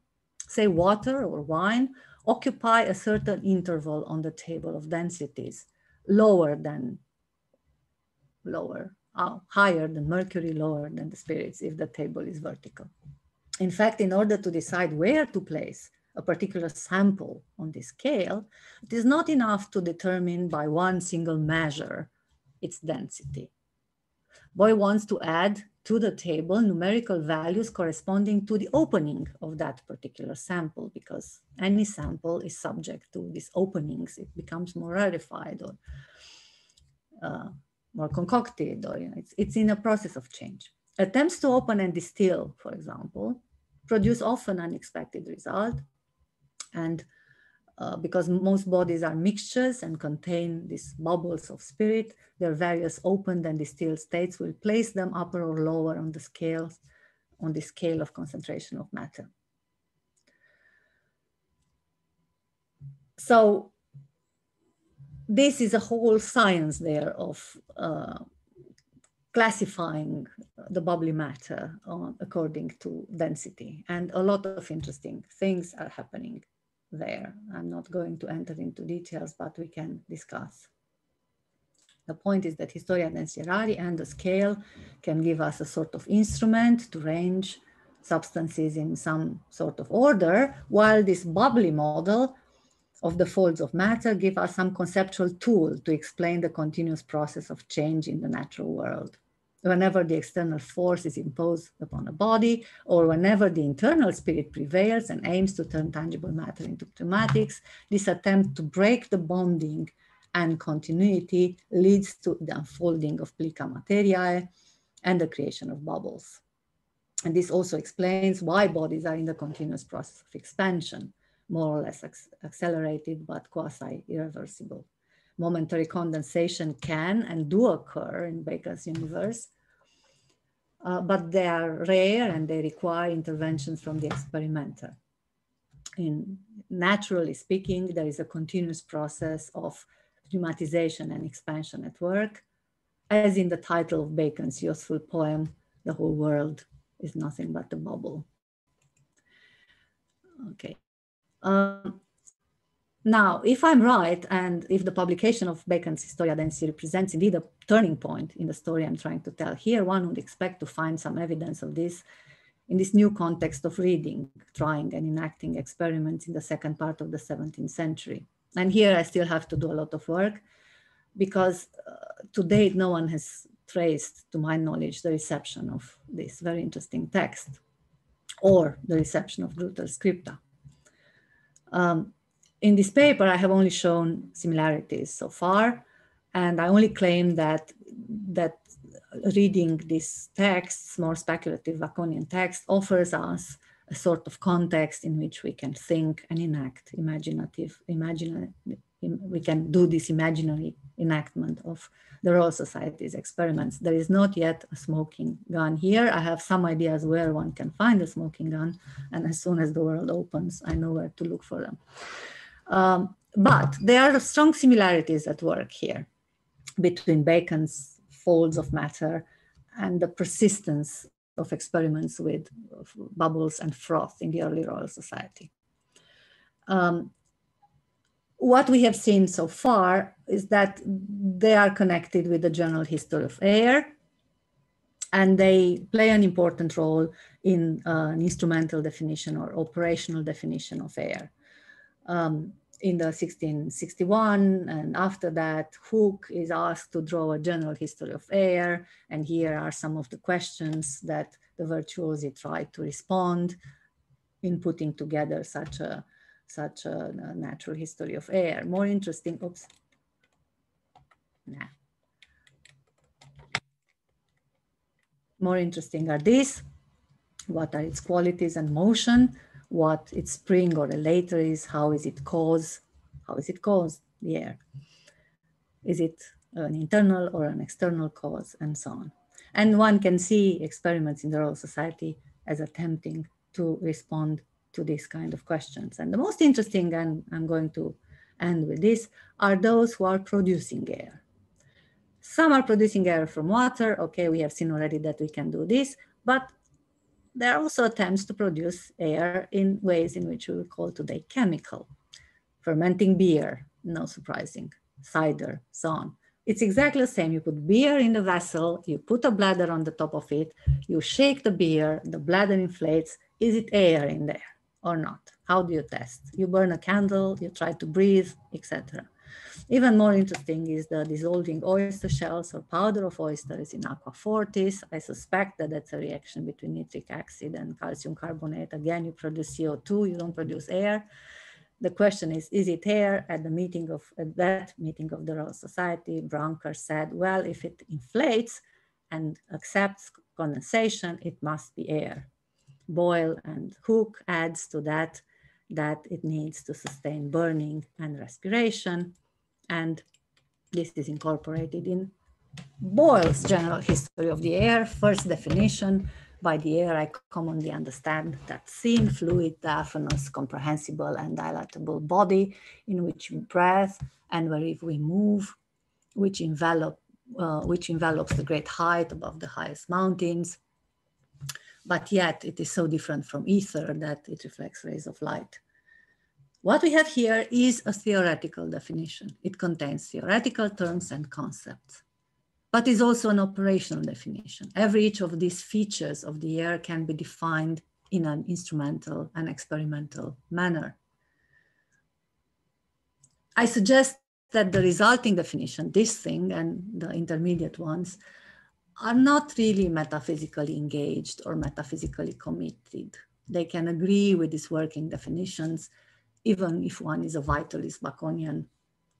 Say water or wine occupy a certain interval on the table of densities, lower than lower higher than mercury, lower than the spirits if the table is vertical. In fact, in order to decide where to place a particular sample on this scale, it is not enough to determine by one single measure its density. Boy wants to add to the table numerical values corresponding to the opening of that particular sample because any sample is subject to these openings. It becomes more rarefied or uh, more concocted, or you know, it's, it's in a process of change. Attempts to open and distill, for example, produce often unexpected result. And uh, because most bodies are mixtures and contain these bubbles of spirit, their various opened and distilled states will place them upper or lower on the scale, on the scale of concentration of matter. So this is a whole science there of uh, classifying the bubbly matter uh, according to density. And a lot of interesting things are happening there. I'm not going to enter into details, but we can discuss. The point is that Historia Densi et Rari and the scale can give us a sort of instrument to range substances in some sort of order, while this bubbly model of the folds of matter give us some conceptual tool to explain the continuous process of change in the natural world. Whenever the external force is imposed upon a body, or whenever the internal spirit prevails and aims to turn tangible matter into pneumatics, this attempt to break the bonding and continuity leads to the unfolding of plica materiae and the creation of bubbles. And this also explains why bodies are in the continuous process of expansion more or less accelerated, but quasi-irreversible. Momentary condensation can and do occur in Bacon's universe, uh, but they are rare and they require interventions from the experimenter. In naturally speaking, there is a continuous process of pneumatization and expansion at work, as in the title of Bacon's useful poem, The Whole World is Nothing But a Bubble. Okay, um, now, if I'm right, and if the publication of Bacon's Historia Densi represents indeed a turning point in the story I'm trying to tell here, one would expect to find some evidence of this in this new context of reading, trying and enacting experiments in the second part of the 17th century. And here I still have to do a lot of work because uh, to date, no one has traced, to my knowledge, the reception of this very interesting text or the reception of Gruter's scripta. Um, in this paper, I have only shown similarities so far, and I only claim that that reading these texts, more speculative Baconian text, offers us a sort of context in which we can think and enact imaginative, imagine, we can do this imaginary enactment of the Royal Society's experiments. There is not yet a smoking gun here. I have some ideas where one can find a smoking gun, and as soon as the world opens, I know where to look for them. Um, but there are strong similarities at work here between Bacon's folds of matter and the persistence of experiments with bubbles and froth in the early Royal Society. Um, what we have seen so far is that they are connected with the general history of air and they play an important role in uh, an instrumental definition or operational definition of air. Um, in the 1661 and after that Hooke is asked to draw a general history of air and here are some of the questions that the virtuosi tried to respond in putting together such a such a, natural history of air. More interesting oops. Nah. more interesting are these. What are its qualities and motion? What its spring or elater is, how is it caused, how is it caused, the air. Is it an internal or an external cause? And so on. And one can see experiments in the Royal Society as attempting to respond to these kind of questions. And the most interesting, and I'm going to end with this, are those who are producing air. Some are producing air from water. Okay, we have seen already that we can do this, but there are also attempts to produce air in ways in which we would call today chemical. Fermenting beer, no surprising, cider, so on. It's exactly the same. You put beer in the vessel, you put a bladder on the top of it, you shake the beer, the bladder inflates. Is it air in there or not? How do you test? You burn a candle, you try to breathe, etc. Even more interesting is the dissolving oyster shells or powder of oysters in aqua fortis. I suspect that that's a reaction between nitric acid and calcium carbonate. Again, you produce CO2, you don't produce air. The question is, is it air? At the meeting of at that meeting of the Royal Society, Brouncker said, well, if it inflates and accepts condensation, it must be air. Boyle and Hooke adds to that that it needs to sustain burning and respiration. And this is incorporated in Boyle's general history of the air. First definition, by the air, I commonly understand that thin, fluid, diaphanous, comprehensible, and dilatable body in which we breathe and where if we move, which envelop, uh, which envelops the great height above the highest mountains. But yet it is so different from ether that it reflects rays of light. What we have here is a theoretical definition. It contains theoretical terms and concepts, but is also an operational definition. Every each of these features of the air can be defined in an instrumental and experimental manner. I suggest that the resulting definition, this thing and the intermediate ones, are not really metaphysically engaged or metaphysically committed. They can agree with these working definitions even if one is a vitalist Baconian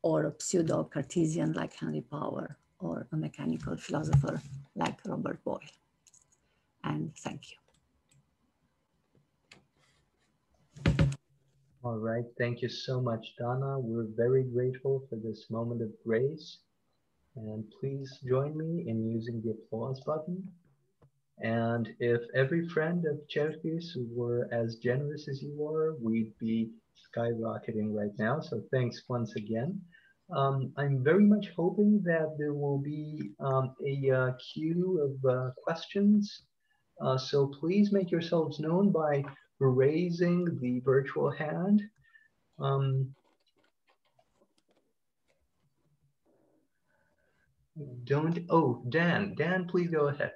or a pseudo Cartesian like Henry Power or a mechanical philosopher like Robert Boyle. And thank you. All right, thank you so much, Dana. We're very grateful for this moment of grace. And please join me in using the applause button. And if every friend of Cherkis were as generous as you were, we'd be skyrocketing right now. So thanks once again. Um, I'm very much hoping that there will be um, a uh, queue of uh, questions. Uh, so please make yourselves known by raising the virtual hand. Um, don't, oh, Dan, Dan, please go ahead.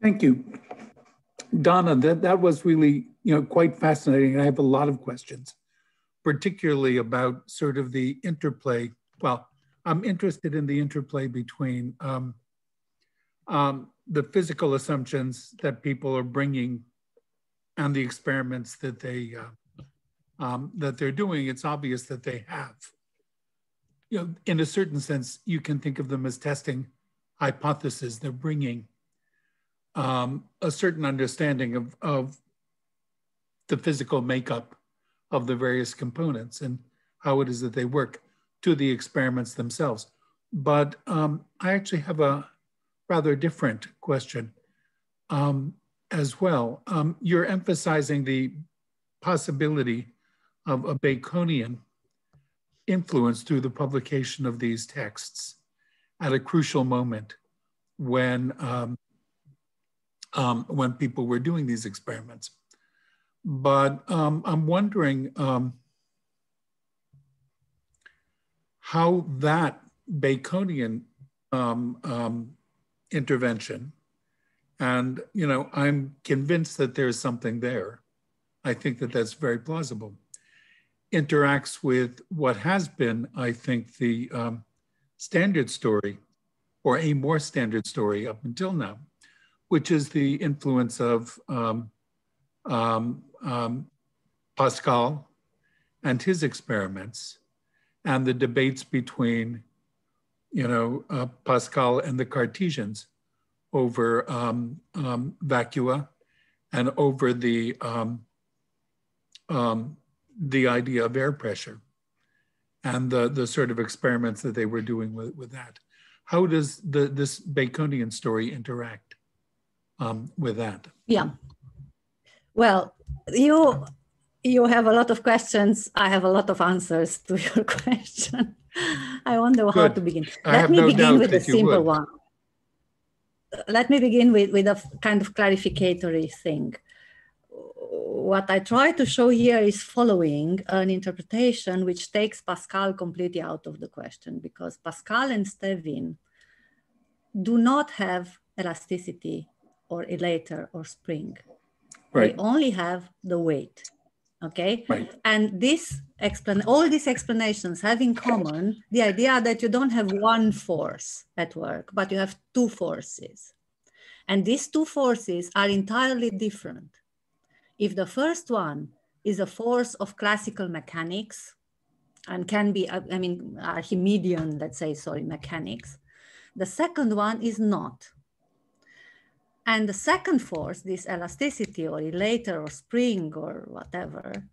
Thank you. Dana, that, that was really you know, quite fascinating. I have a lot of questions, particularly about sort of the interplay. Well, I'm interested in the interplay between um, um, the physical assumptions that people are bringing and the experiments that they uh, um, that they're doing. It's obvious that they have. You know, in a certain sense, you can think of them as testing hypotheses. They're bringing um, a certain understanding of, of the physical makeup of the various components and how it is that they work to the experiments themselves. But um, I actually have a rather different question um, as well. Um, you're emphasizing the possibility of a Baconian influence through the publication of these texts at a crucial moment when, um, um, when people were doing these experiments. But um, I'm wondering um, how that Baconian um, intervention, and you know, I'm convinced that there's something there. I think that that's very plausible. Interacts with what has been, I think, the um, standard story, or a more standard story up until now, which is the influence of um, um, um Pascal and his experiments, and the debates between, you know, uh, Pascal and the Cartesians over um, um, vacua and over the the idea of air pressure and the, the sort of experiments that they were doing with, with that. How does the, this Baconian story interact um, with that? Yeah. Well, you you have a lot of questions. I have a lot of answers to [LAUGHS] your question. I wonder Good. how to begin. I Let me no begin with a simple would. one. Let me begin with, with a kind of clarificatory thing what I try to show here is following an interpretation which takes Pascal completely out of the question because Pascal and Stevin do not have elasticity or elater or spring. Right. They only have the weight. Okay. Right. And this explain all these explanations have in common the idea that you don't have one force at work, but you have two forces. And these two forces are entirely different. If the first one is a force of classical mechanics and can be, I mean, Archimedean, let's say, sorry, mechanics, the second one is not. And the second force, this elasticity or elater or spring or whatever,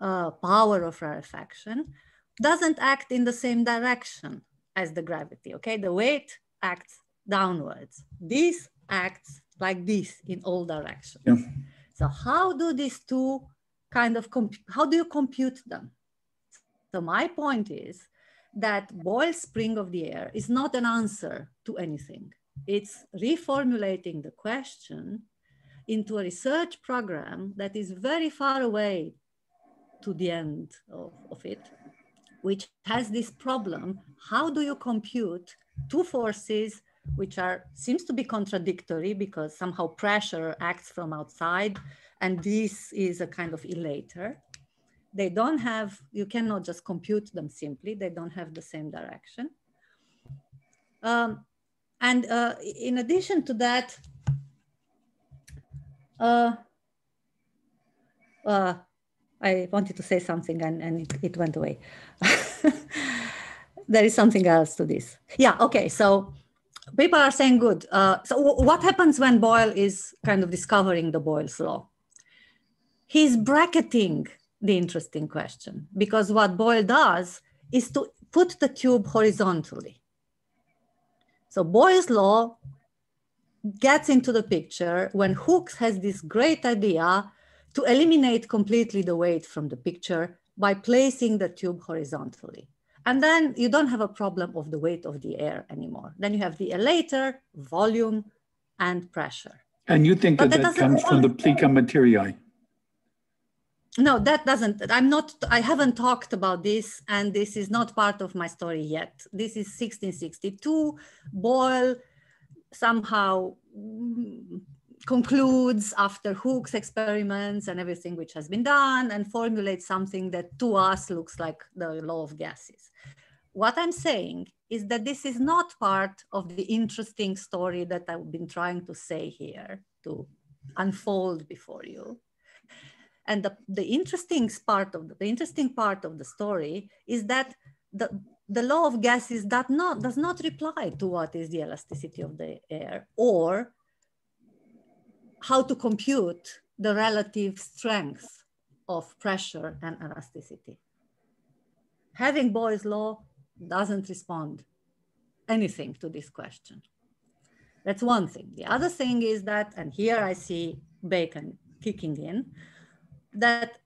uh, power of rarefaction, doesn't act in the same direction as the gravity, okay? The weight acts downwards. This acts like this in all directions. Yeah. So how do these two kind of, how do you compute them? So my point is that Boyle's spring of the air is not an answer to anything. It's reformulating the question into a research program that is very far away to the end of, of it, which has this problem. How do you compute two forces which are seems to be contradictory because somehow pressure acts from outside and this is a kind of elater. They don't have, you cannot just compute them simply, they don't have the same direction. Um, and uh, in addition to that, uh, uh, I wanted to say something and, and it, it went away. [LAUGHS] there is something else to this. Yeah, okay, so people are saying good. Uh, so what happens when Boyle is kind of discovering the Boyle's law? He's bracketing the interesting question because what Boyle does is to put the tube horizontally. So Boyle's law gets into the picture when Hooke's has this great idea to eliminate completely the weight from the picture by placing the tube horizontally. And then you don't have a problem of the weight of the air anymore. Then you have the elater, volume, and pressure. And you think that, that, that comes from the plica materiae? No, that doesn't. I'm not, I haven't talked about this, and this is not part of my story yet. This is 1662. Boyle somehow concludes after Hooke's experiments and everything which has been done and formulates something that to us looks like the law of gases. What I'm saying is that this is not part of the interesting story that I've been trying to say here to unfold before you. And the, the interesting part of the, the interesting part of the story is that the, the law of gases that not, does not reply to what is the elasticity of the air or how to compute the relative strength of pressure and elasticity. Having Boyle's law doesn't respond anything to this question. That's one thing. The other thing is that, and here I see Bacon kicking in, that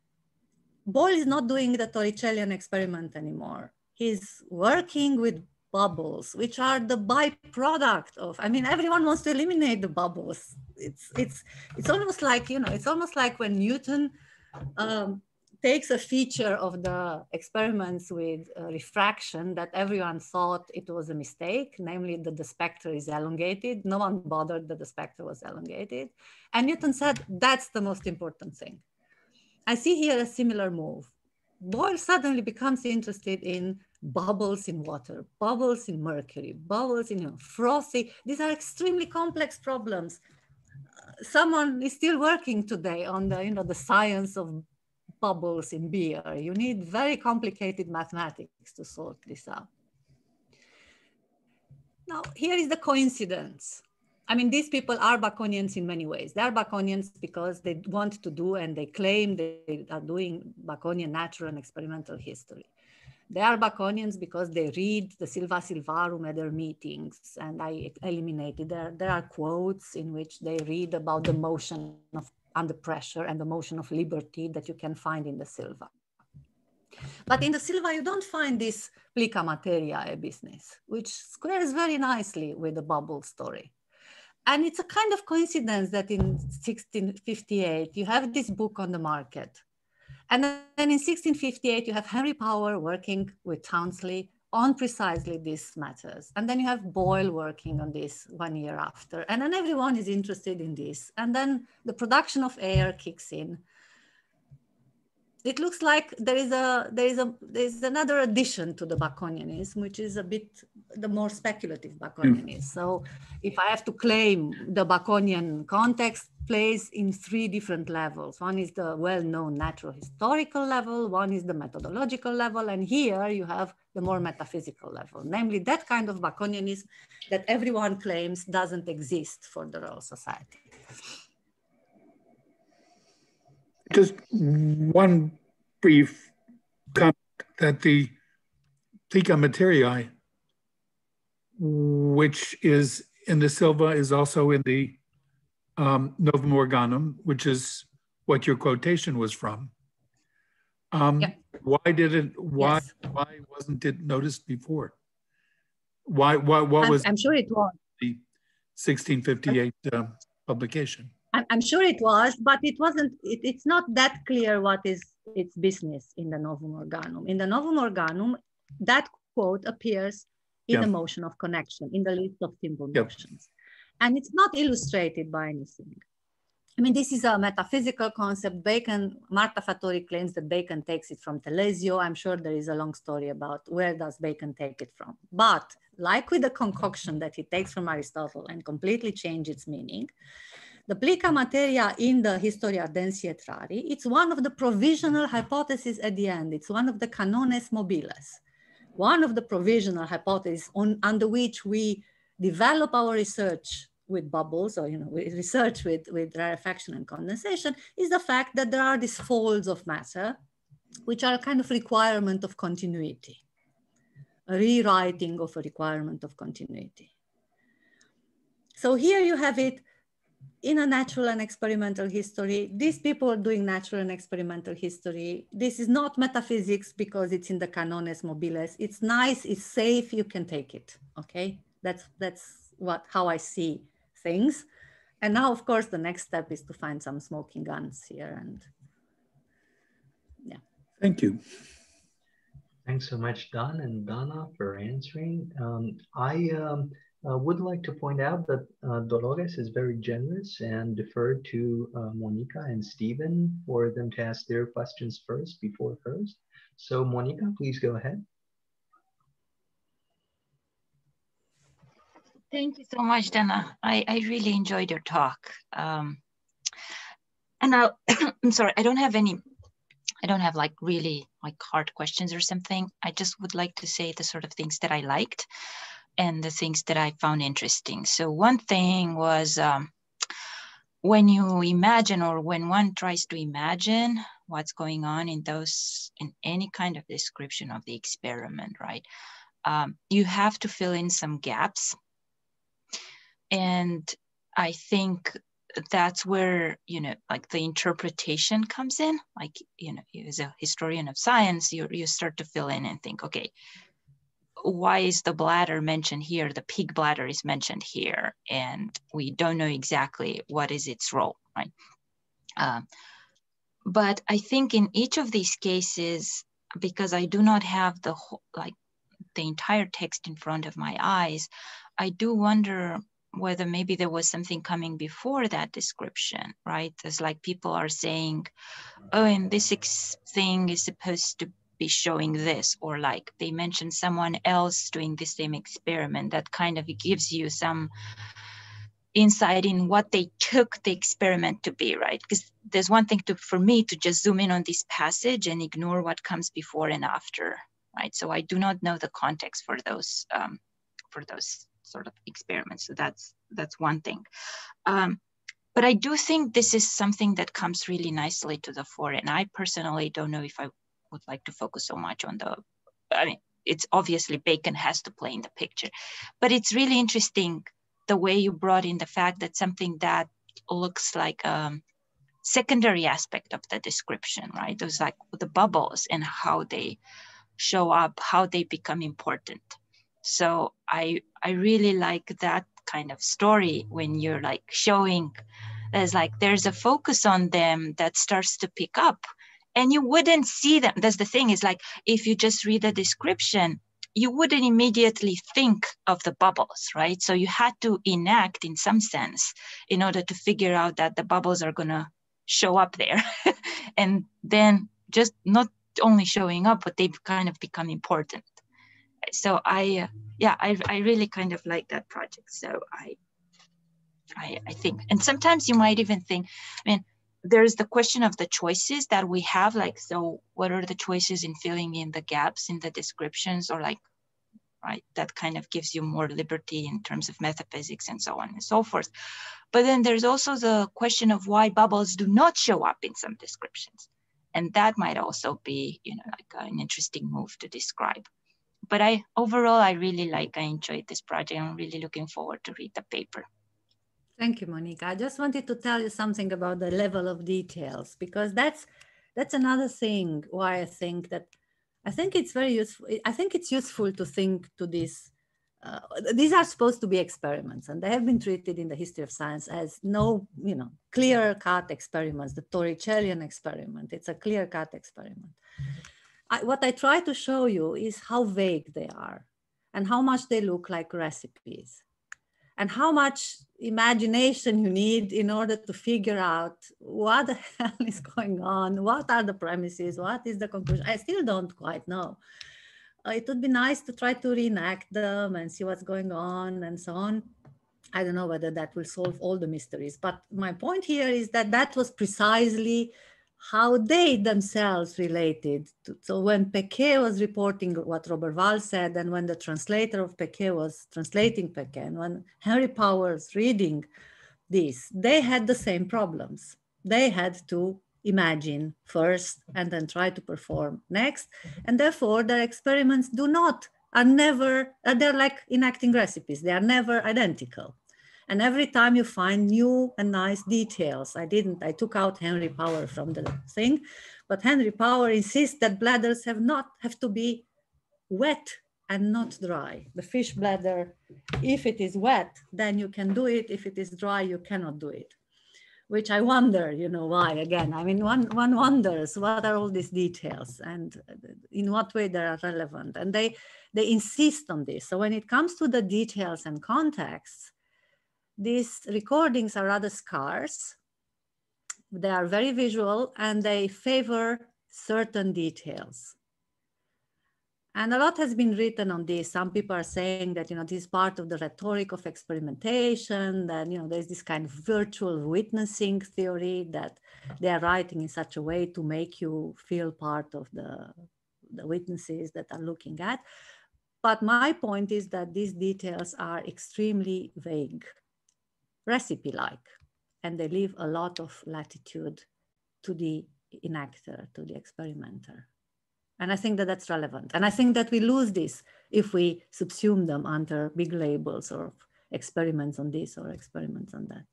Boyle is not doing the Torricellian experiment anymore. He's working with bubbles, which are the byproduct of, I mean, everyone wants to eliminate the bubbles. It's, it's, it's almost like, you know, it's almost like when Newton um, takes a feature of the experiments with uh, refraction that everyone thought it was a mistake, namely that the spectra is elongated. No one bothered that the spectra was elongated. And Newton said, that's the most important thing. I see here a similar move. Boyle suddenly becomes interested in bubbles in water, bubbles in mercury, bubbles in you know, frothy. These are extremely complex problems. someone is still working today on the, you know, the science of bubbles in beer. You need very complicated mathematics to sort this out. Now, here is the coincidence. I mean, these people are Baconians in many ways. They are Baconians because they want to do and they claim they are doing Baconian natural and experimental history. They are Baconians because they read the Silva Silvarum at their meetings, and I eliminated there. There are quotes in which they read about the motion of under pressure and the motion of liberty that you can find in the Silva. But in the Silva, you don't find this plica materiae business, which squares very nicely with the bubble story. And it's a kind of coincidence that in 1658, you have this book on the market. And then in 1658, you have Henry Power working with Towneley on precisely these matters. And then you have Boyle working on this one year after. And then everyone is interested in this. And then the production of air kicks in it looks like there is a there is a there is another addition to the Baconianism, which is a bit the more speculative Baconianism. Mm. So, if I have to claim the Baconian context plays in three different levels. One is the well-known natural historical level, one is the methodological level, and here you have the more metaphysical level, namely that kind of Baconianism that everyone claims doesn't exist for the Royal Society. Just one brief comment that the Plica Materiae, which is in the Silva, is also in the um, Novum Organum, which is what your quotation was from. Um, yeah. Why did it? Why yes. why wasn't it noticed before? Why why what I'm, was? I'm sure it was the 1658 uh, publication. I'm sure it was, but it wasn't, it, it's not that clear what is its business in the Novum Organum. In the Novum Organum, that quote appears in yeah. the motion of connection, in the list of simple yep. motions. And it's not illustrated by anything. I mean, this is a metaphysical concept. Bacon, Marta Fattori claims that Bacon takes it from Telesio. I'm sure there is a long story about where does Bacon take it from. But like with the concoction that he takes from Aristotle and completely change its meaning, the plica materiae in the Historia Ardensi et Rari, it's one of the provisional hypotheses at the end. It's one of the canones mobiles. One of the provisional hypotheses on, under which we develop our research with bubbles or you know research with, with rarefaction and condensation is the fact that there are these folds of matter which are a kind of requirement of continuity, a rewriting of a requirement of continuity. So here you have it in a natural and experimental history, these people are doing natural and experimental history. This is not metaphysics because it's in the canones mobiles. It's nice, it's safe, you can take it. Okay, that's that's what how I see things. And now, of course, the next step is to find some smoking guns here and yeah. Thank you. Thanks so much, Dan and Dana, for answering. Um, I um, uh, would like to point out that uh, Dolores is very generous and deferred to uh, Monica and Stephen for them to ask their questions first before hers. So Monica, please go ahead. Thank you so much, Dana. I, I really enjoyed your talk. Um, and [COUGHS] I'm sorry, I don't have any, I don't have like really like hard questions or something. I just would like to say the sort of things that I liked and the things that I found interesting. So one thing was um, when you imagine or when one tries to imagine what's going on in those in any kind of description of the experiment, right? Um, you have to fill in some gaps. And I think that's where you know like the interpretation comes in like you know as a historian of science you, you start to fill in and think okay why is the bladder mentioned here? The pig bladder is mentioned here, and we don't know exactly what is its role, right? Um, but I think in each of these cases, because I do not have the whole, like the entire text in front of my eyes, I do wonder whether maybe there was something coming before that description, right? It's like people are saying, oh, and this thing is supposed to be showing this, or like they mentioned someone else doing the same experiment that kind of gives you some insight in what they took the experiment to be, right? Because there's one thing to for me to just zoom in on this passage and ignore what comes before and after, right? So I do not know the context for those um, for those sort of experiments. So that's that's one thing. Um, but I do think this is something that comes really nicely to the fore. And I personally don't know if I would like to focus so much on the, I mean, it's obviously Bacon has to play in the picture, but it's really interesting the way you brought in the fact that something that looks like a secondary aspect of the description, right? Those like the bubbles and how they show up, how they become important. So I I really like that kind of story when you're like showing there's like there's a focus on them that starts to pick up and you wouldn't see them that's the thing is like if you just read the description you wouldn't immediately think of the bubbles, right? So you had to enact in some sense in order to figure out that the bubbles are going to show up there. [LAUGHS] and then just not only showing up, but they've kind of become important. So I, uh, yeah, I, I really kind of like that project. So I, I, I think, and sometimes you might even think, I mean, there's the question of the choices that we have like so what are the choices in filling in the gaps in the descriptions or like right that kind of gives you more liberty in terms of metaphysics and so on and so forth. But then there's also the question of why bubbles do not show up in some descriptions. And that might also be you know like an interesting move to describe. But i overall i really like i enjoyed this project. I'm really looking forward to read the paper Thank you, Monica. I just wanted to tell you something about the level of details because that's that's another thing why I think that I think it's very useful. I think it's useful to think to this. Uh, these are supposed to be experiments, and they have been treated in the history of science as no, you know, clear-cut experiments. The Torricellian experiment. It's a clear-cut experiment. I, what I try to show you is how vague they are, and how much they look like recipes and how much imagination you need in order to figure out what the [LAUGHS] hell is going on, what are the premises, what is the conclusion. I still don't quite know. Uh, it would be nice to try to reenact them and see what's going on and so on. I don't know whether that will solve all the mysteries, but my point here is that that was precisely how they themselves related. To, so when Pecquet was reporting what Robert Roberval said, and when the translator of Pecquet was translating Pecquet, and when Henry Powers reading this, they had the same problems. They had to imagine first and then try to perform next. And therefore their experiments do not, are never, uh, they're like enacting recipes. They are never identical. And every time you find new and nice details, I didn't, I took out Henry Power from the thing, but Henry Power insists that bladders have not, have to be wet and not dry. The fish bladder, if it is wet, then you can do it. If it is dry, you cannot do it. Which I wonder, you know, why again? I mean, one, one wonders what are all these details and in what way they are relevant. And they, they insist on this. So when it comes to the details and contexts, these recordings are rather scarce. They are very visual and they favor certain details. And a lot has been written on this. Some people are saying that, you know, this is part of the rhetoric of experimentation, that, you know, there's this kind of virtual witnessing theory that they are writing in such a way to make you feel part of the, the witnesses that are looking at. But my point is that these details are extremely vague recipe-like, and they leave a lot of latitude to the enactor, to the experimenter. And I think that that's relevant. And I think that we lose this if we subsume them under big labels or experiments on this or experiments on that.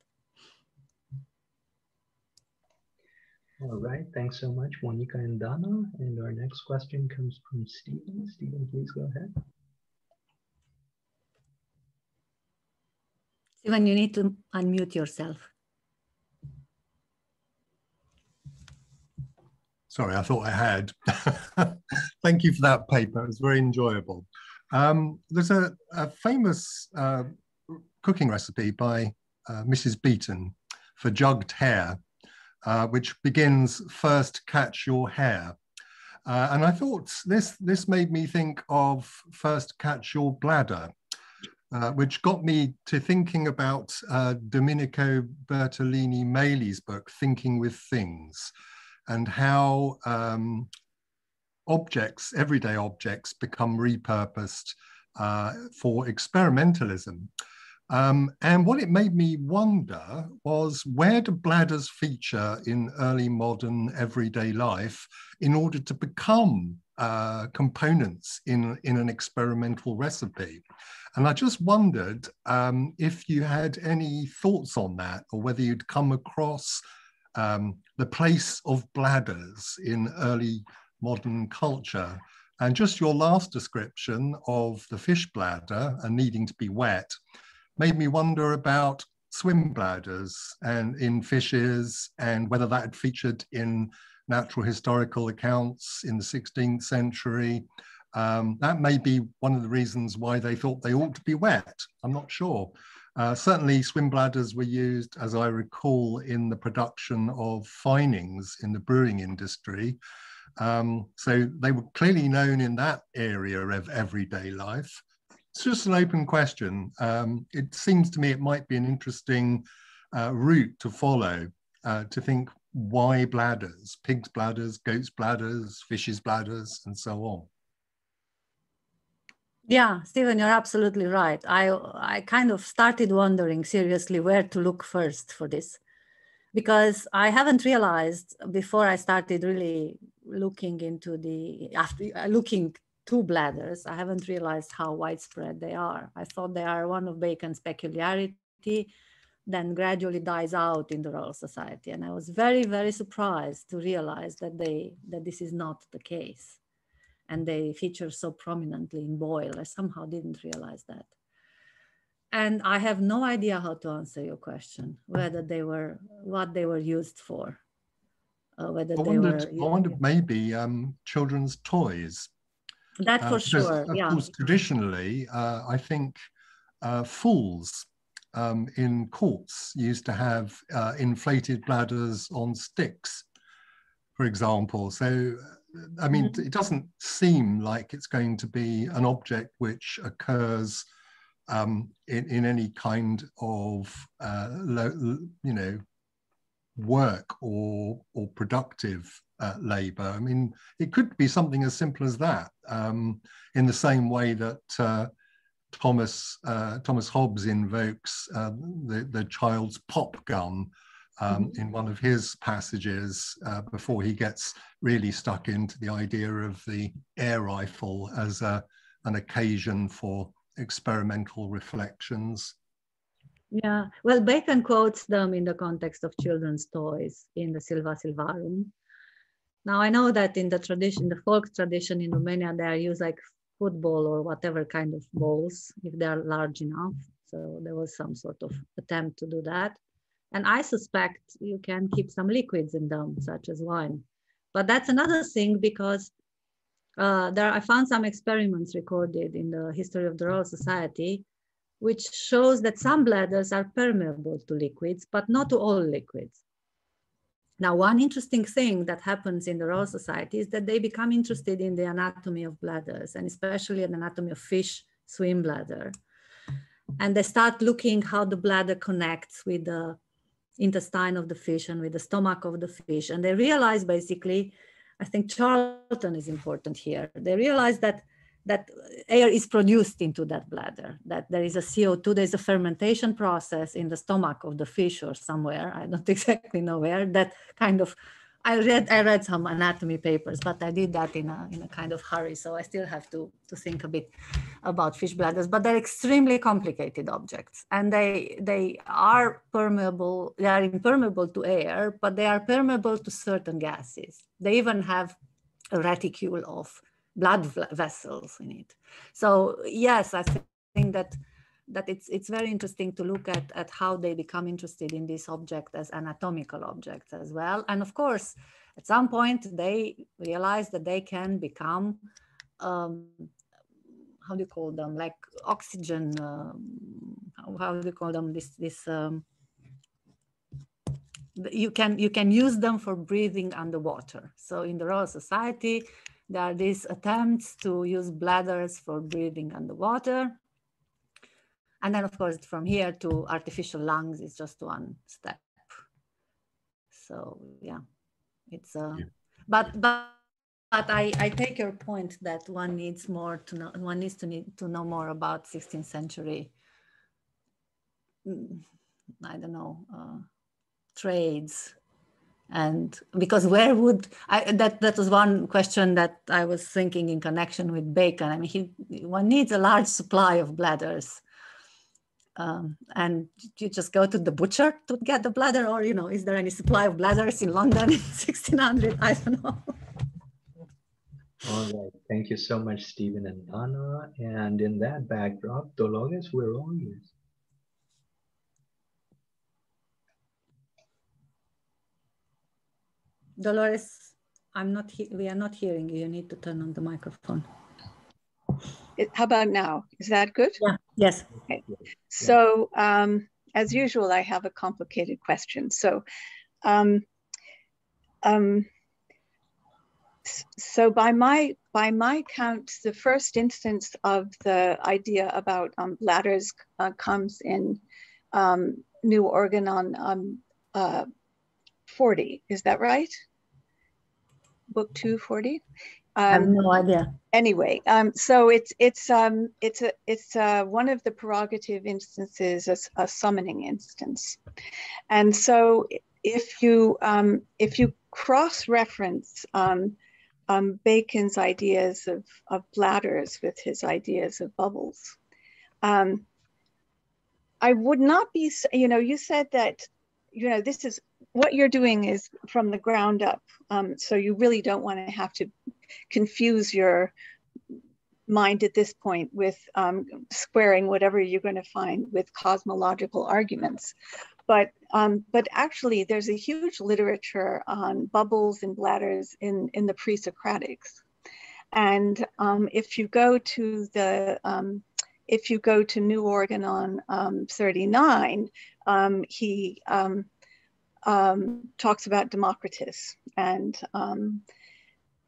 All right, thanks so much, Monica and Dana. And our next question comes from Stephen. Stephen, please go ahead. Stephen, you need to unmute yourself. Sorry, I thought I had. [LAUGHS] Thank you for that paper. It was very enjoyable. Um, there's a, a famous uh, cooking recipe by uh, Mrs. Beeton for jugged hare, uh, which begins first catch your hare. Uh, and I thought this, this made me think of first catch your bladder, uh, which got me to thinking about uh, Domenico Bertolini Meli's book, Thinking with Things, and how um, objects, everyday objects, become repurposed uh, for experimentalism. Um, and what it made me wonder was where do bladders feature in early modern everyday life in order to become uh, components in, in an experimental recipe? And I just wondered um, if you had any thoughts on that or whether you'd come across um, the place of bladders in early modern culture. And just your last description of the fish bladder and needing to be wet made me wonder about swim bladders and in fishes and whether that had featured in natural historical accounts in the 16th century. Um, that may be one of the reasons why they thought they ought to be wet. I'm not sure. Uh, certainly, swim bladders were used, as I recall, in the production of finings in the brewing industry. Um, so they were clearly known in that area of everyday life. It's just an open question. Um, it seems to me it might be an interesting uh, route to follow uh, to think why bladders, pigs' bladders, goats' bladders, fishes' bladders, and so on. Yeah, Stephen, you're absolutely right. I I kind of started wondering seriously where to look first for this, because I haven't realized before I started really looking into the after uh, looking two bladders, I haven't realized how widespread they are. I thought they are one of Bacon's peculiarity, then gradually dies out in the Royal Society. And I was very, very surprised to realize that they that this is not the case. And they feature so prominently in Boyle. I somehow didn't realize that. And I have no idea how to answer your question, whether they were what they were used for. Uh, whether I they wondered, were I wondered maybe um, children's toys that for uh, sure. Of yeah. course, traditionally, uh, I think uh, fools um, in courts used to have uh, inflated bladders on sticks, for example. So, I mean, mm it doesn't seem like it's going to be an object which occurs um, in, in any kind of, uh, you know, work or or productive uh, labor. I mean, it could be something as simple as that. Um, in the same way that uh, Thomas uh, Thomas Hobbes invokes uh, the the child's pop gun um, mm-hmm. in one of his passages uh, before he gets really stuck into the idea of the air rifle as a, an occasion for experimental reflections. Yeah, well, Bacon quotes them in the context of children's toys in the Silva Silvarum. Now I know that in the tradition, the folk tradition in Romania, they are used like football or whatever kind of balls if they are large enough. So there was some sort of attempt to do that. And I suspect you can keep some liquids in them, such as wine. But that's another thing because uh, there I found some experiments recorded in the history of the Royal Society which shows that some bladders are permeable to liquids, but not to all liquids. Now, one interesting thing that happens in the Royal Society is that they become interested in the anatomy of bladders and especially the anatomy of fish swim bladder. And they start looking how the bladder connects with the intestine of the fish and with the stomach of the fish. And they realize basically, I think Charleton is important here. They realize that that air is produced into that bladder, that there is a CO2, there's a fermentation process in the stomach of the fish or somewhere, I don't [LAUGHS] exactly know where, that kind of, I read I read some anatomy papers, but I did that in a, in a kind of hurry, so I still have to, to think a bit about fish bladders, but they're extremely complicated objects and they, they are permeable, they are impermeable to air, but they are permeable to certain gases. They even have a reticule of blood vessels in it. So yes, I think that that it's it's very interesting to look at at how they become interested in this object as anatomical objects as well. And of course, at some point they realize that they can become um, how do you call them? Like oxygen um, how, how, do you call them? This this um, you can you can use them for breathing underwater. So in the royal society there are these attempts to use bladders for breathing underwater and then of course from here to artificial lungs is just one step so yeah it's uh yeah. but but but I, I take your point that one needs more to know one needs to need to know more about 16th century mm, i don't know uh, trades and because where would I, that that was one question that I was thinking in connection with Bacon. I mean, he one needs a large supply of bladders, um, and you just go to the butcher to get the bladder, or you know, is there any supply of bladders in London in [LAUGHS] 1600? I don't know. All right, thank you so much, Stephen and Dana. And in that backdrop, Dolores, we're all yours. Dolores, I'm not. we are not hearing you. You need to turn on the microphone. How about now? Is that good? Yeah. Yes. Okay. So, um, as usual, I have a complicated question. So, um, um, so by my by my count, the first instance of the idea about um, ladders uh, comes in um, New Organon um, uh, 40. Is that right? book 240 um, I have um, no idea. Anyway, um, so it's it's um, it's a it's uh, one of the prerogative instances, a, a summoning instance, and so if you um, if you cross reference um, um, Bacon's ideas of of bladders with his ideas of bubbles, um, I would not be. You know, you said that you know this is what you're doing is from the ground up. Um, so you really don't want to have to confuse your mind at this point with um, squaring whatever you're going to find with cosmological arguments. But, um, but actually, there's a huge literature on bubbles and bladders in, in the pre-Socratics. And um, if you go to the, um, if you go to New Organon um, 39, he, um, talks about Democritus and um,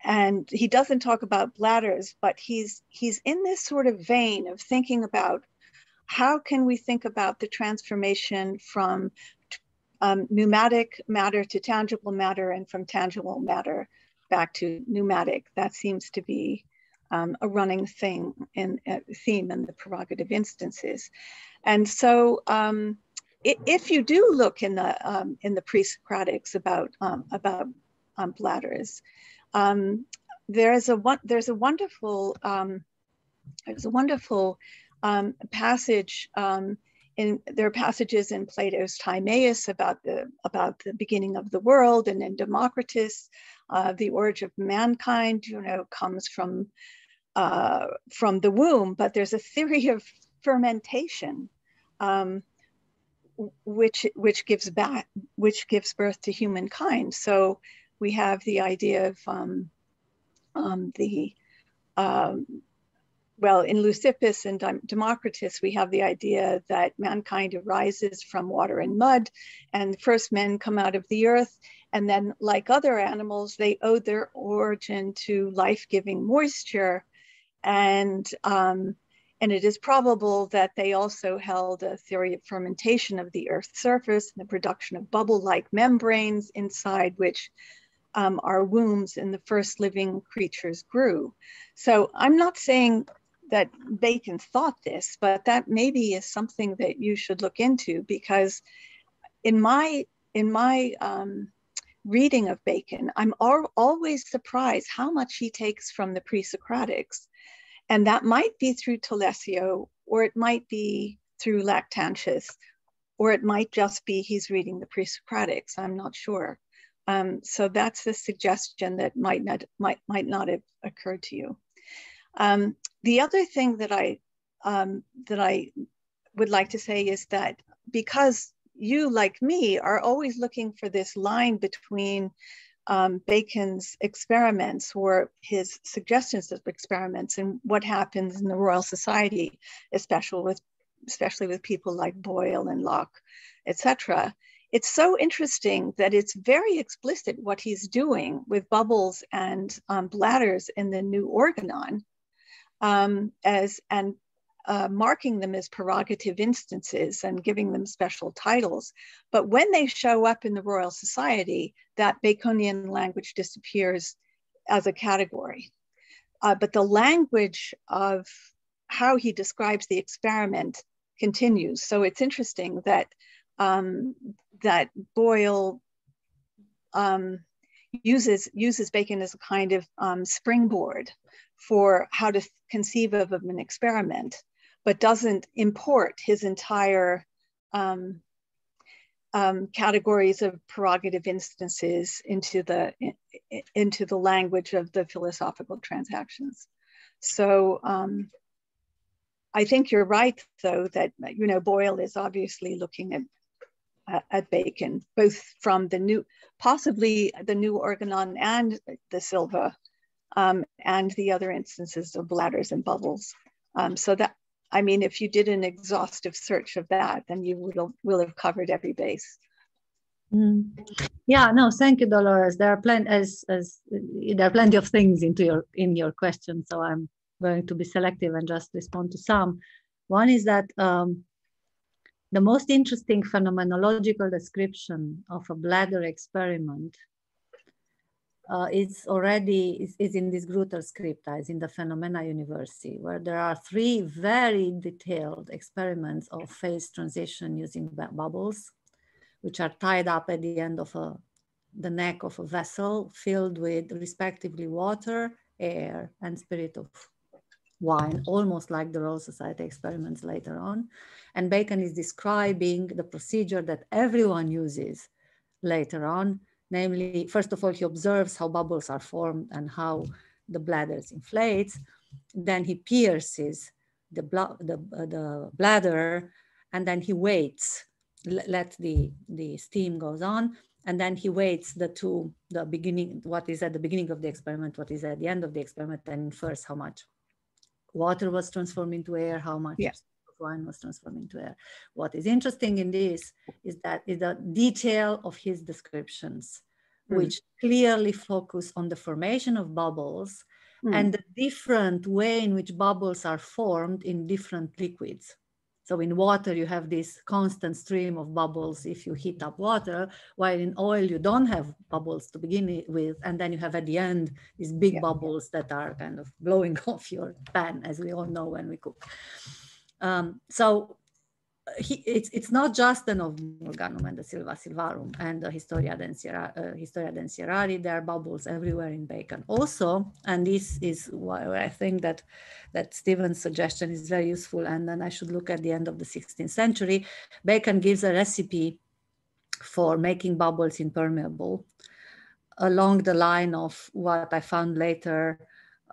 and he doesn't talk about bladders, but he's he's in this sort of vein of thinking about how can we think about the transformation from um, pneumatic matter to tangible matter and from tangible matter back to pneumatic. That seems to be um, a running thing in uh, theme in the prerogative instances. And so um, if you do look in the um, in the pre-Socratics about um, about um, bladders, um, there's a there's a wonderful there's a wonderful passage in there are passages in Plato's Timaeus about the about the beginning of the world, and in Democritus, uh, the origin of mankind, you know, comes from uh, from the womb. But there's a theory [LAUGHS] of fermentation. Um, which which gives back which gives birth to humankind so we have the idea of um, um, the um, well in leucippus and democritus we have the idea that mankind arises from water and mud and first men come out of the earth and then like other animals they owe their origin to life-giving moisture and um, and it is probable that they also held a theory of fermentation of the Earth's surface and the production of bubble-like membranes inside which um, our wombs and the first living creatures grew. So I'm not saying that Bacon thought this, but that maybe is something that you should look into because in my in my um, reading of Bacon, I'm al always surprised how much he takes from the pre-Socratics and that might be through Telesio, or it might be through Lactantius, or it might just be he's reading the pre-Socratics. I'm not sure. Um, so that's the suggestion that might not might might not have occurred to you. Um, the other thing that I um, that I would like to say is that because you, like me, are always looking for this line between um, Bacon's experiments were his suggestions of experiments and what happens in the Royal Society, especially with, especially with people like Boyle and Locke, etc. It's so interesting that it's very explicit what he's doing with bubbles and um, bladders in the new organon um, as and uh, marking them as prerogative instances and giving them special titles. But when they show up in the Royal Society, that Baconian language disappears as a category. Uh, but the language of how he describes the experiment continues. So it's interesting that um, that Boyle um, uses uses Bacon as a kind of um, springboard for how to conceive of an experiment but doesn't import his entire um, um, categories of prerogative instances into the into the language of the philosophical transactions. So um, I think you're right, though, that you know Boyle is obviously looking at at Bacon, both from the new, possibly the new organon and the Silva, um, and the other instances of bladders and bubbles. Um, so that I mean, if you did an exhaustive search of that, then you will, will have covered every base. Mm. Yeah, no, thank you, Dolores. There are plenty as as there are plenty of things into your in your question, so I'm going to be selective and just respond to some. One is that um, the most interesting phenomenological description of a bladder experiment uh, is already is, is in this Gruter scripta, is in the Phaenomena Universi, where there are three very detailed experiments of phase transition using bubbles, which are tied up at the end of a, the neck of a vessel filled with respectively water, air, and spirit of wine, almost like the Royal Society experiments later on. And Bacon is describing the procedure that everyone uses later on Namely, first of all, he observes how bubbles are formed and how the bladders inflates. Then he pierces the, the, uh, the bladder and then he waits, let the, the steam goes on. And then he waits the two, the beginning, what is at the beginning of the experiment, what is at the end of the experiment, and infers how much water was transformed into air, how much yeah wine was transforming to air. What is interesting in this is that is the detail of his descriptions, mm. which clearly focus on the formation of bubbles mm. and the different way in which bubbles are formed in different liquids. So in water, you have this constant stream of bubbles if you heat up water, while in oil, you don't have bubbles to begin with. And then you have at the end these big yeah. bubbles that are kind of blowing [LAUGHS] off your pan, as we all know when we cook. Um, so he, it's, it's not just the Novum Organum and the Silva Silvarum and the Historia Densiera, uh, Historia Densi et Rari, there are bubbles everywhere in Bacon. Also, and this is why I think that, that Stephen's suggestion is very useful. And then I should look at the end of the 16th century, Bacon gives a recipe for making bubbles impermeable along the line of what I found later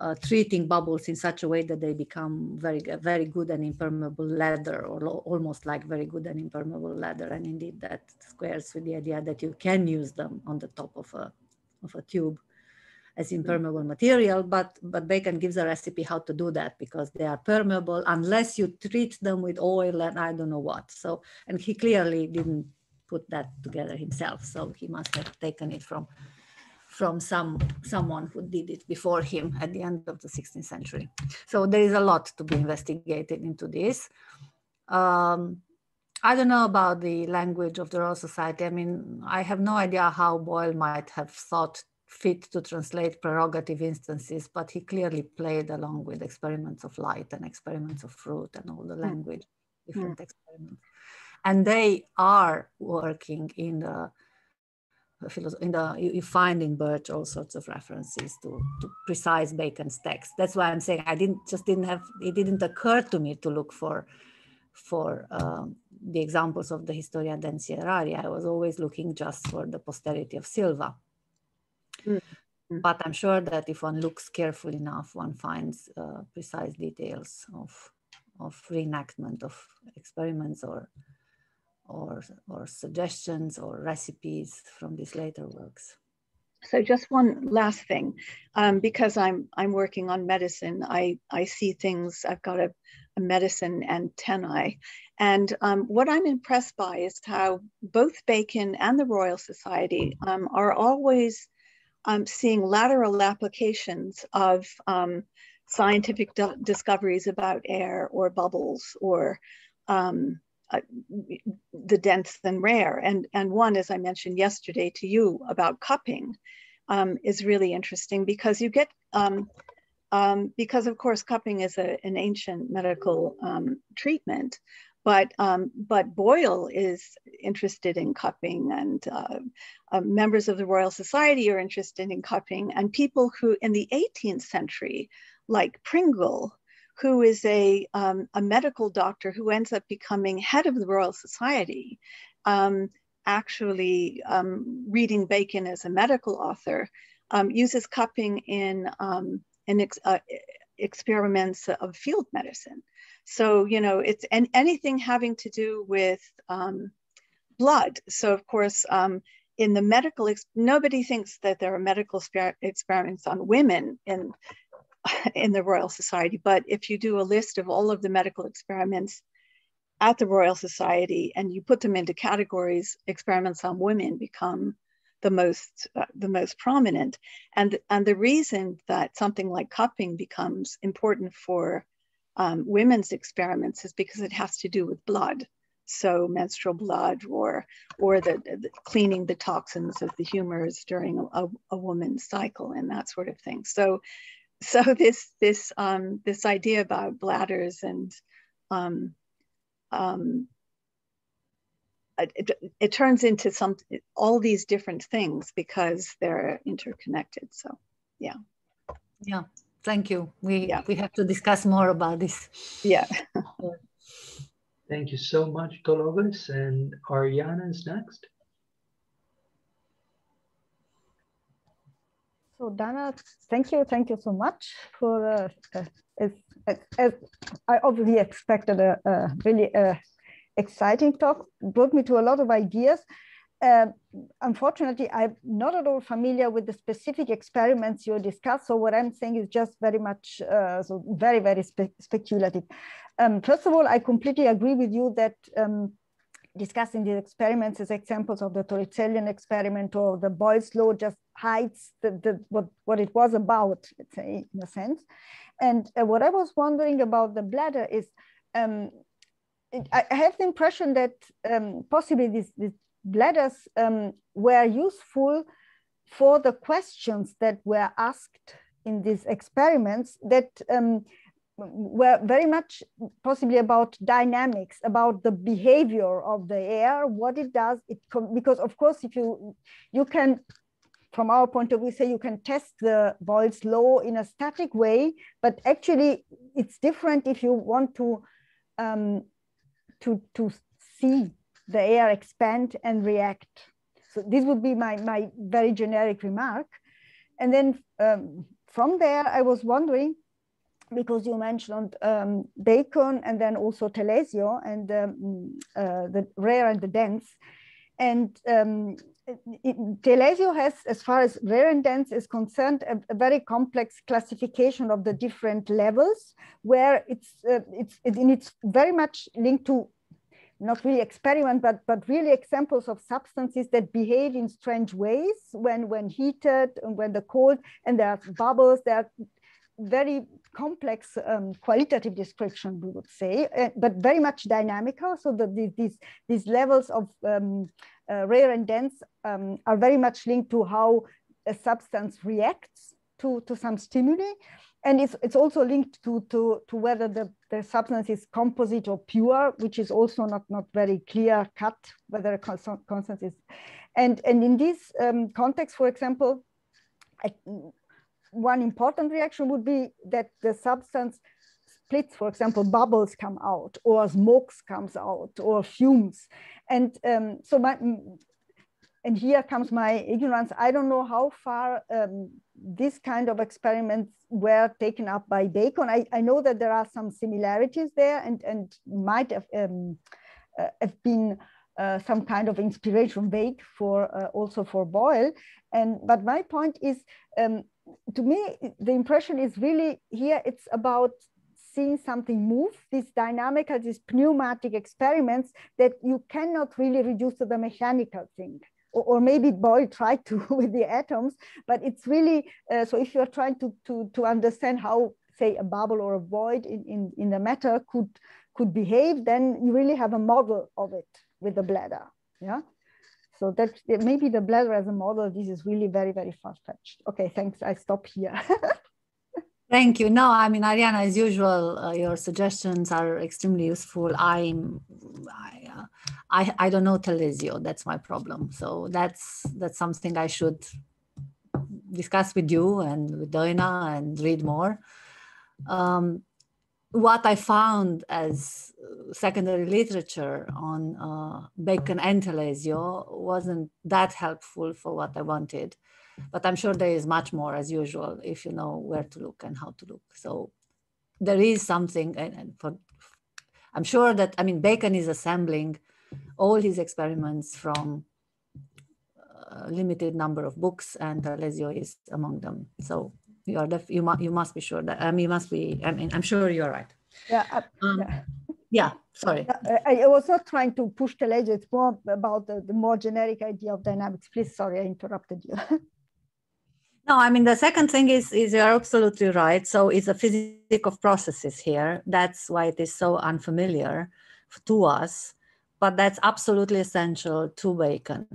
uh, treating bubbles in such a way that they become very, very good and impermeable leather or almost like very good and impermeable leather. And indeed that squares with the idea that you can use them on the top of a, of a tube as mm-hmm. impermeable material, but, but Bacon gives a recipe how to do that because they are permeable unless you treat them with oil and I don't know what. So, and he clearly didn't put that together himself. So he must have taken it from from some someone who did it before him at the end of the 16th century. So there is a lot to be investigated into this. Um, I don't know about the language of the Royal Society. I mean, I have no idea how Boyle might have thought fit to translate prerogative instances, but he clearly played along with experiments of light and experiments of fruit and all the hmm. language, different mm. experiments. And they are working in the in the you find in Birch all sorts of references to, to precise Bacon's text. That's why I'm saying I didn't just didn't have it didn't occur to me to look for for um, the examples of the Historia Densi et Rari. I was always looking just for the posterity of Silva. Mm-hmm. But I'm sure that if one looks careful enough, one finds uh, precise details of of reenactment of experiments or or, or suggestions or recipes from these later works. so just one last thing, um, because I'm I'm working on medicine, I I see things. I've got a, a medicine antennae, and um, what I'm impressed by is how both Bacon and the Royal Society um, are always um, seeing lateral applications of um, scientific discoveries about air or bubbles or um, uh, the dense and rare. And, and one, as I mentioned yesterday to you about cupping, um, is really interesting because you get, um, um, because of course, cupping is a, an ancient medical um, treatment, but, um, but Boyle is interested in cupping and uh, uh, members of the Royal Society are interested in cupping and people who in the 18th century, like Pringle, who is a, um, a medical doctor who ends up becoming head of the Royal Society, um, actually um, reading Bacon as a medical author, um, uses cupping in, um, in ex uh, experiments of field medicine. So, you know, it's and anything having to do with um, blood. So, of course, in the medical, nobody thinks that there are medical experiments on women in in the Royal Society. But if you do a list of all of the medical experiments at the Royal Society and you put them into categories, experiments on women become the most uh, the most prominent. And and the reason that something like cupping becomes important for um, women's experiments is because it has to do with blood. So menstrual blood or or the, the cleaning the toxins of the humors during a, a, woman's cycle and that sort of thing. So so [LAUGHS] this this um, this idea about bladders and um, um, it, it, turns into some all these different things because they're interconnected. So yeah. Yeah. Thank you. We yeah. we have to discuss more about this. Yeah. [LAUGHS] Thank you so much, Dolores. And Ariana is next. So Dana, thank you, thank you so much for. Uh, uh, as, as, I obviously expected a, a really uh, exciting talk. Brought me to a lot of ideas. Uh, unfortunately, I'm not at all familiar with the specific experiments you discussed. So what I'm saying is just very much, uh, so very, very spe speculative. Um, first of all, I completely agree with you that um, discussing these experiments as examples of the Torricellian experiment or the Boyle's law just hides the, the, what, what it was about, let's say, in a sense. And uh, what I was wondering about the bladder is, um, it, I have the impression that um, possibly these, these bladders um, were useful for the questions that were asked in these experiments that um, were very much possibly about dynamics, about the behavior of the air, what it does. It because of course, if you you can, from our point of view, say you can test the Boyle's law in a static way, but actually it's different if you want to um, to to see the air expand and react. So this would be my my very generic remark, and then um, from there I was wondering because you mentioned um, Bacon and then also Telesio and um, uh, the rare and the dense. And um, it, Telesio has, as far as rare and dense is concerned, a, a very complex classification of the different levels, where it's uh, it's it, it's very much linked to not really experiment, but but really examples of substances that behave in strange ways when when heated and when the cold, and there are bubbles, there are very complex um, qualitative description, we would say, uh, but very much dynamical. So that these, these levels of um, uh, rare and dense um, are very much linked to how a substance reacts to, to some stimuli. And it's, it's also linked to, to, to whether the, the substance is composite or pure, which is also not, not very clear cut, whether a constant is. And, and in this um, context, for example, one important reaction would be that the substance splits, for example, bubbles come out or smokes comes out or fumes. And um, so my, and here comes my ignorance. I don't know how far um, this kind of experiments were taken up by Bacon. I, I know that there are some similarities there and, and might have, um, uh, have been uh, some kind of inspiration vague for uh, also for Boyle. And but my point is, um, to me, the impression is really here. It's about seeing something move. These dynamic, these pneumatic experiments that you cannot really reduce to the mechanical thing. Or, or maybe Boyle tried to [LAUGHS] with the atoms, but it's really uh, so. If you're trying to to to understand how say a bubble or a void in, in, in the matter could could behave, then you really have a model of it with the bladder. Yeah. So that maybe the bladder as a model, this is really very, very far-fetched. Okay, thanks. I stop here. [LAUGHS] Thank you. No, I mean, Ariana, as usual, uh, your suggestions are extremely useful. I'm, I, uh, I, I don't know Telesio. That's my problem. So that's that's something I should discuss with you and with Doina and read more. Um, what I found as secondary literature on uh, Bacon and Telesio wasn't that helpful for what I wanted. But I'm sure there is much more as usual if you know where to look and how to look. So there is something, and for, I'm sure that, I mean, Bacon is assembling all his experiments from a limited number of books and Telesio is among them. So you are def- you, mu- you must be sure that, I mean, you must be, I mean, I'm sure you're right. Yeah. Uh, um, yeah. yeah. sorry. I, I, was not trying to push the ledge. It's more about the, the more generic idea of dynamics. Please, sorry, I interrupted you. [LAUGHS] No, I mean the second thing is is you're absolutely right. So it's a physics of processes here. That's why it is so unfamiliar to us, but that's absolutely essential to Bacon.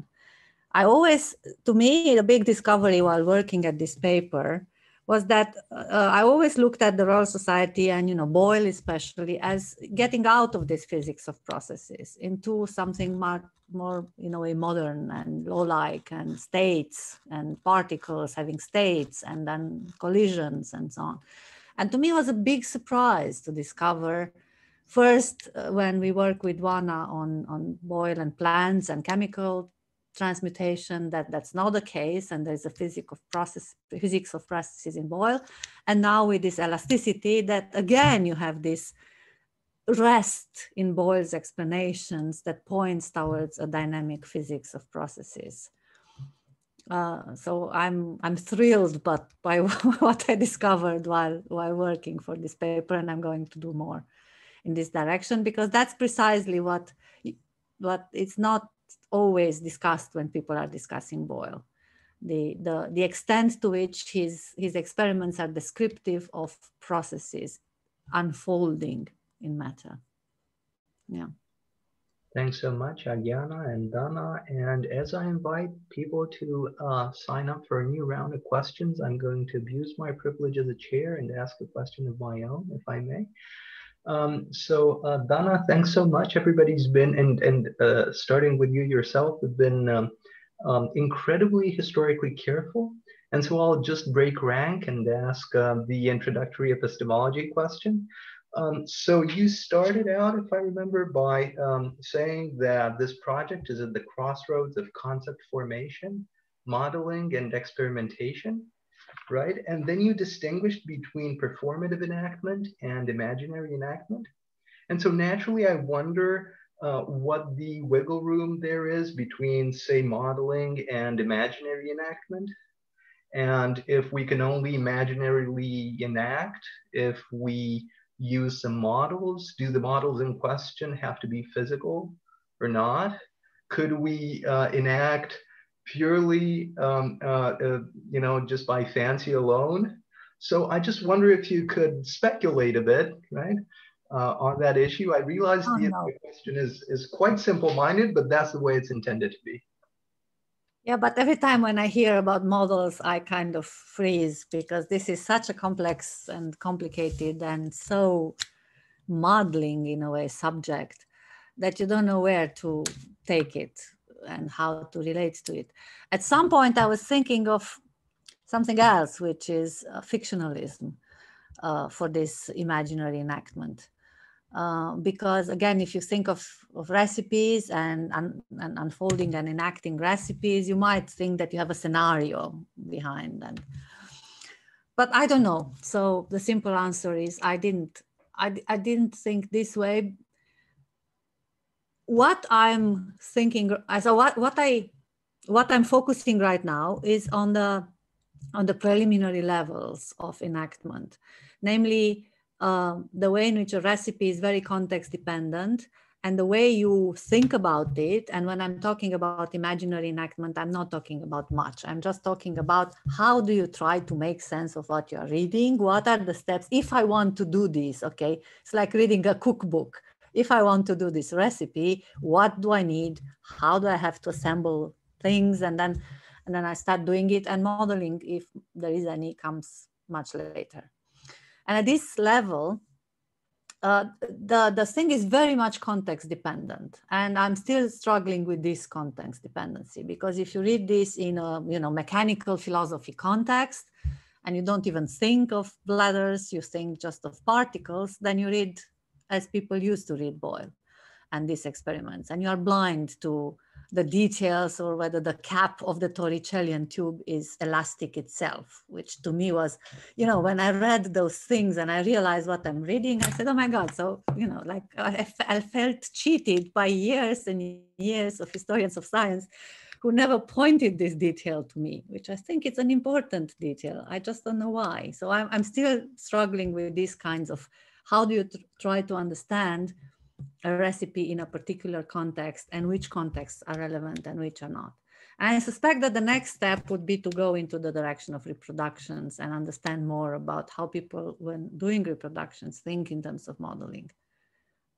I always, to me, a big discovery while working at this paper was that uh, I always looked at the Royal Society and you know Boyle especially as getting out of this physics of processes into something more, more you know a modern and law-like and states and particles having states and then collisions and so on. And to me, it was a big surprise to discover first uh, when we work with Oana on on Boyle and plants and chemical transmutation that that's not the case and there's a physics of process physics of processes in Boyle and now with this elasticity that again you have this rest in Boyle's explanations that points towards a dynamic physics of processes. Uh, so I'm I'm thrilled but by [LAUGHS] what I discovered while while working for this paper and I'm going to do more in this direction because that's precisely what what it's not always discussed when people are discussing Boyle. The, the, the extent to which his, his experiments are descriptive of processes unfolding in matter. Yeah. Thanks so much, Ariana and Dana. And as I invite people to uh, sign up for a new round of questions, I'm going to abuse my privilege as a chair and ask a question of my own, if I may. Um, so uh, Dana, thanks so much. Everybody's been and and uh, starting with you yourself have been um, um, incredibly historically careful. And so I'll just break rank and ask uh, the introductory epistemology question. Um, so you started out, if I remember, by um, saying that this project is at the crossroads of concept formation, modeling, and experimentation right? And then you distinguished between performative enactment and imaginary enactment. And so naturally, I wonder uh, what the wiggle room there is between, say, modeling and imaginary enactment. And if we can only imaginarily enact, if we use some models, do the models in question have to be physical or not? Could we uh, enact purely, um, uh, uh, you know, just by fancy alone. So I just wonder if you could speculate a bit, right, uh, on that issue. I realize oh, the, no. question is is quite simple-minded, but that's the way it's intended to be. Yeah, but every time when I hear about models, I kind of freeze because this is such a complex and complicated and so modeling in a way subject that you don't know where to take it and how to relate to it. At some point, I was thinking of something else, which is uh, fictionalism uh, for this imaginary enactment. Uh, because again, if you think of, of recipes and, and, and, unfolding and enacting recipes, you might think that you have a scenario behind and but I don't know. So the simple answer is I didn't I, I didn't think this way what I'm thinking, so what, what I, what I'm focusing right now is on the, on the preliminary levels of enactment, namely uh, the way in which a recipe is very context dependent and the way you think about it. And when i'm talking about imaginary enactment i'm not talking about much. I'm just talking about how do you try to make sense of what you're reading? What are the steps? If i want to do this okay? It's like reading a cookbook if i want to do this recipe what do i need? How do i have to assemble things? And then and then i start doing it and modeling if there is any comes much later. And at this level uh, the, the thing is very much context dependent. And I'm still struggling with this context dependency because if you read this in a you know, mechanical philosophy context, and you don't even think of bladders, you think just of particles, then you read as people used to read Boyle and these experiments, and you are blind to the details or whether the cap of the Torricellian tube is elastic itself, which to me was, you know, when I read those things and I realized what I'm reading, I said, oh my God. So, you know, like I, felt cheated by years and years of historians of science who never pointed this detail to me, which I think is an important detail. I just don't know why. So I'm, I'm still struggling with these kinds of, how do you try to understand a recipe in a particular context and which contexts are relevant and which are not. And I suspect that the next step would be to go into the direction of reproductions and understand more about how people, when doing reproductions, think in terms of modeling.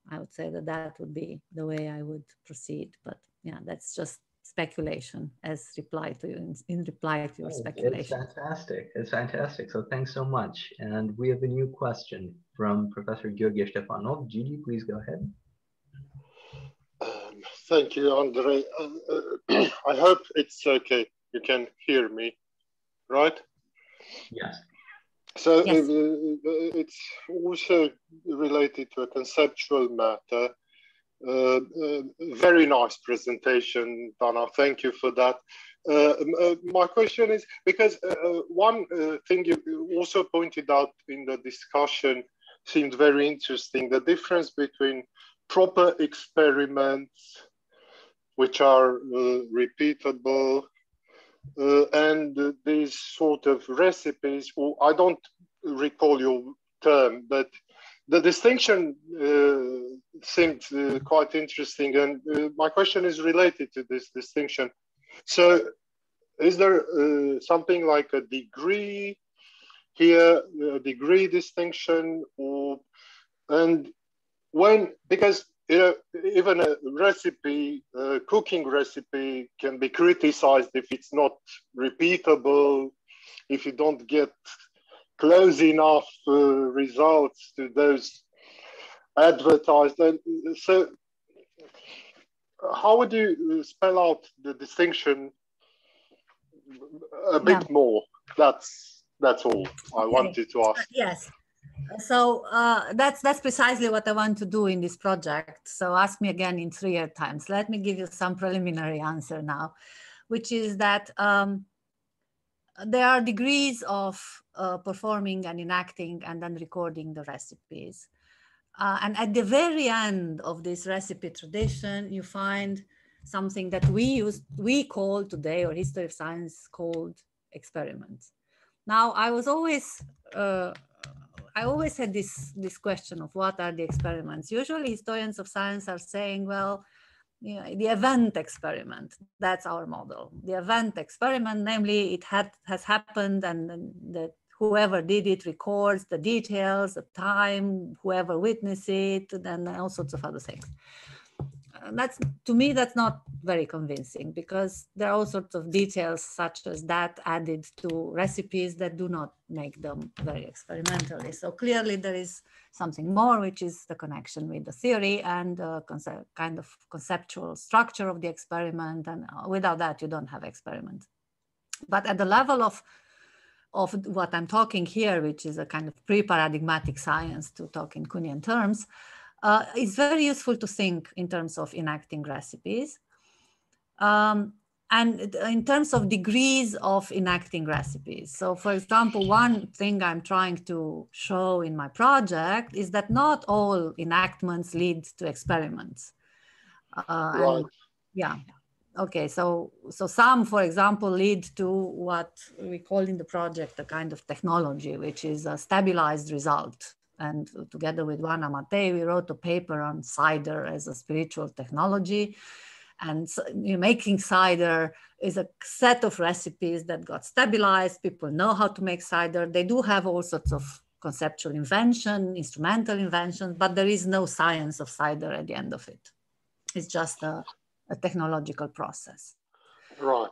I would say that that would be the way I would proceed. But yeah, that's just speculation as reply to you in, in reply to your speculation. It's fantastic. It's fantastic. So thanks so much. And we have a new question from Professor Georgi Stefanov. Gigi, please go ahead. Um, thank you, Andre. Uh, uh, [CLEARS THROAT] I hope it's okay. You can hear me, right? Yes. So yes. Uh, it's also related to a conceptual matter. Uh, uh, very nice presentation, Dana. Thank you for that. Uh, uh my question is because one thing you also pointed out in the discussion seemed very interesting the difference between proper experiments, which are repeatable, and these sort of recipes. I don't recall your term, but the distinction uh, seemed uh, quite interesting, and uh, my question is related to this distinction. So, is there uh, something like a degree here, a degree distinction, or and when because you know, even a recipe, a cooking recipe, can be criticized if it's not repeatable, if you don't get close enough uh, results to those advertised. And so, how would you spell out the distinction a bit yeah. more? That's that's all I okay. wanted to ask. Yes. So uh, that's that's precisely what I want to do in this project. So ask me again in three year times. Let me give you some preliminary answer now, which is that um, there are degrees of uh, performing and enacting and then recording the recipes. Uh, and at the very end of this recipe tradition, you find something that we use, we call today, or history of science called experiments. Now, I was always, uh, I always had this, this question of what are the experiments? Usually historians of science are saying, well, you know, the event experiment. That's our model. The event experiment, namely, it had has happened, and, that whoever did it records the details, the time, whoever witnessed it, and all sorts of other things. That's to me that's not very convincing because there are all sorts of details such as that added to recipes that do not make them very experimentally. So clearly there is something more which is the connection with the theory and the kind of conceptual structure of the experiment and uh, without that you don't have experiment. But at the level of of what i'm talking here which is a kind of pre-paradigmatic science to talk in kuhnian terms uh, it's very useful to think in terms of enacting recipes. Um, and in terms of degrees of enacting recipes. So for example, one thing I'm trying to show in my project is that not all enactments lead to experiments. Uh, right. And, yeah. Okay, so so some, for example, lead to what we call in the project a kind of technology, which is a stabilized result. And together with Oana Matei, we wrote a paper on cider as a spiritual technology. And so, you know, making cider is a set of recipes that got stabilized. People know how to make cider. They do have all sorts of conceptual invention, instrumental invention, but there is no science of cider at the end of it. It's just a, a technological process. Right.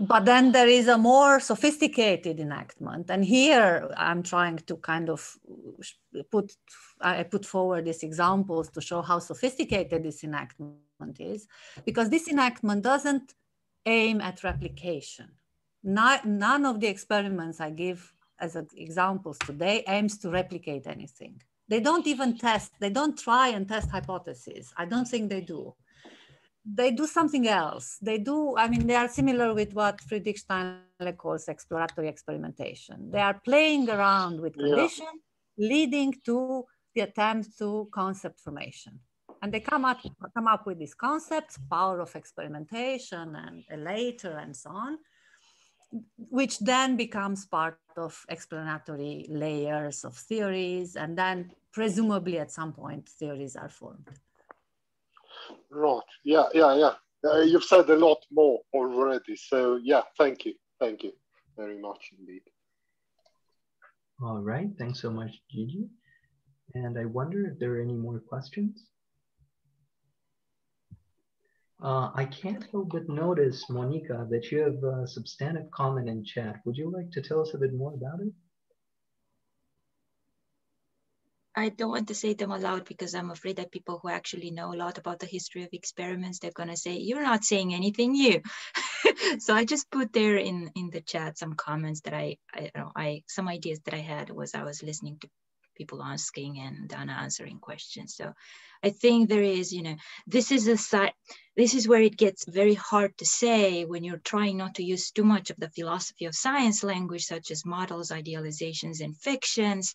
But then there is a more sophisticated enactment. And here I'm trying to kind of put, I put forward these examples to show how sophisticated this enactment is, because this enactment doesn't aim at replication. Not, none of the experiments I give as examples today aims to replicate anything. They don't even test, they don't try and test hypotheses. I don't think they do. They do something else. They do, I mean, they are similar with what Friedrich Steinle calls exploratory experimentation. They are playing around with conditions yeah. leading to the attempt to concept formation. And they come up, come up with these concepts, power of experimentation and later and so on which then becomes part of explanatory layers of theories, and then presumably at some point theories are formed. Right. Yeah. Yeah. Yeah. Uh, you've said a lot more already. So yeah, thank you. Thank you very much indeed. All right. Thanks so much, Gigi. And I wonder if there are any more questions. Uh, I can't help but notice, Monica, that you have a substantive comment in chat. Would you like to tell us a bit more about it? I don't want to say them aloud because I'm afraid that people who actually know a lot about the history of experiments, they're going to say, you're not saying anything new. [LAUGHS] so I just put there in, in the chat some comments that I, I, know, I, some ideas that I had was I was listening to people asking and Dana answering questions. So I think there is, you know, this is a side, this is where it gets very hard to say when you're trying not to use too much of the philosophy of science language, such as models, idealizations, and fictions.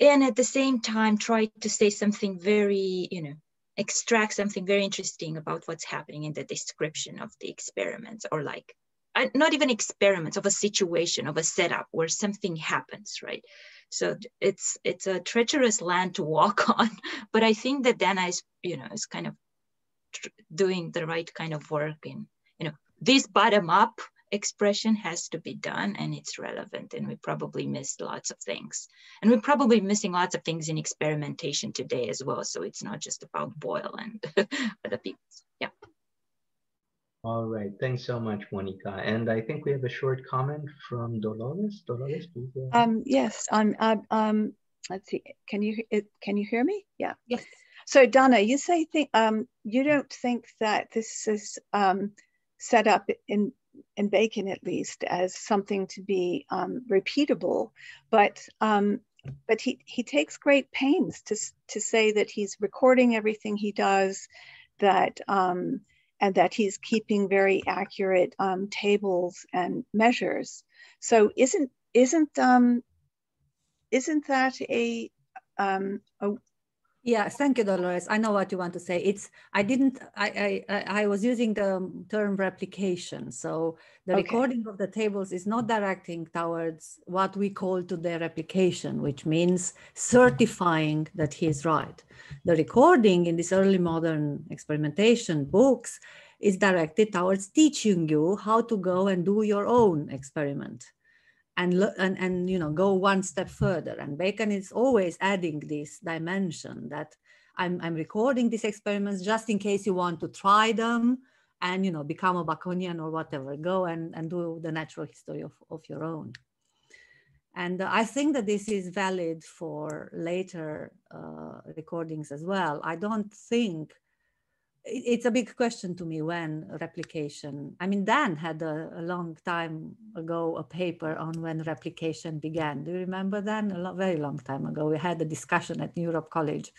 And at the same time, try to say something very, you know, extract something very interesting about what's happening in the description of the experiments or like not even experiments of a situation of a setup where something happens right? So it's it's a treacherous land to walk [LAUGHS] on but i think that dana is you know is kind of doing the right kind of work in you know this bottom up expression has to be done and it's relevant and we probably missed lots of things and we're probably missing lots of things in experimentation today as well so it's not just about boyle and [LAUGHS] other people yeah all right, thanks so much, Monica. And I think we have a short comment from Dolores. Dolores, please. Um, yes, I'm, I'm, um, let's see, can you, can you hear me? Yeah. Yes. So Donna, you say, think, um, you don't think that this is um, set up in, in Bacon at least as something to be um, repeatable, but um, but he, he takes great pains to, to say that he's recording everything he does, that um, and that he's keeping very accurate um, tables and measures. So isn't isn't um, isn't that a, um, a yeah, thank you, Dolores. I know what you want to say. It's I didn't I I I was using the term replication. So the okay. recording of the tables is not directing towards what we call today replication, which means certifying that he is right. The recording in this early modern experimentation books is directed towards teaching you how to go and do your own experiment and, and, and you know go one step further. And bacon is always adding this dimension that I'm, I'm recording these experiments just in case you want to try them and you know become a baconian or whatever. Go and, and do the natural history of, of your own. And i think that this is valid for later uh, recordings as well. I don't think it's a big question to me when replication i mean dan had a, a, long time ago a paper on when replication began. Do you remember dan? A very long time ago. We had a discussion at europe college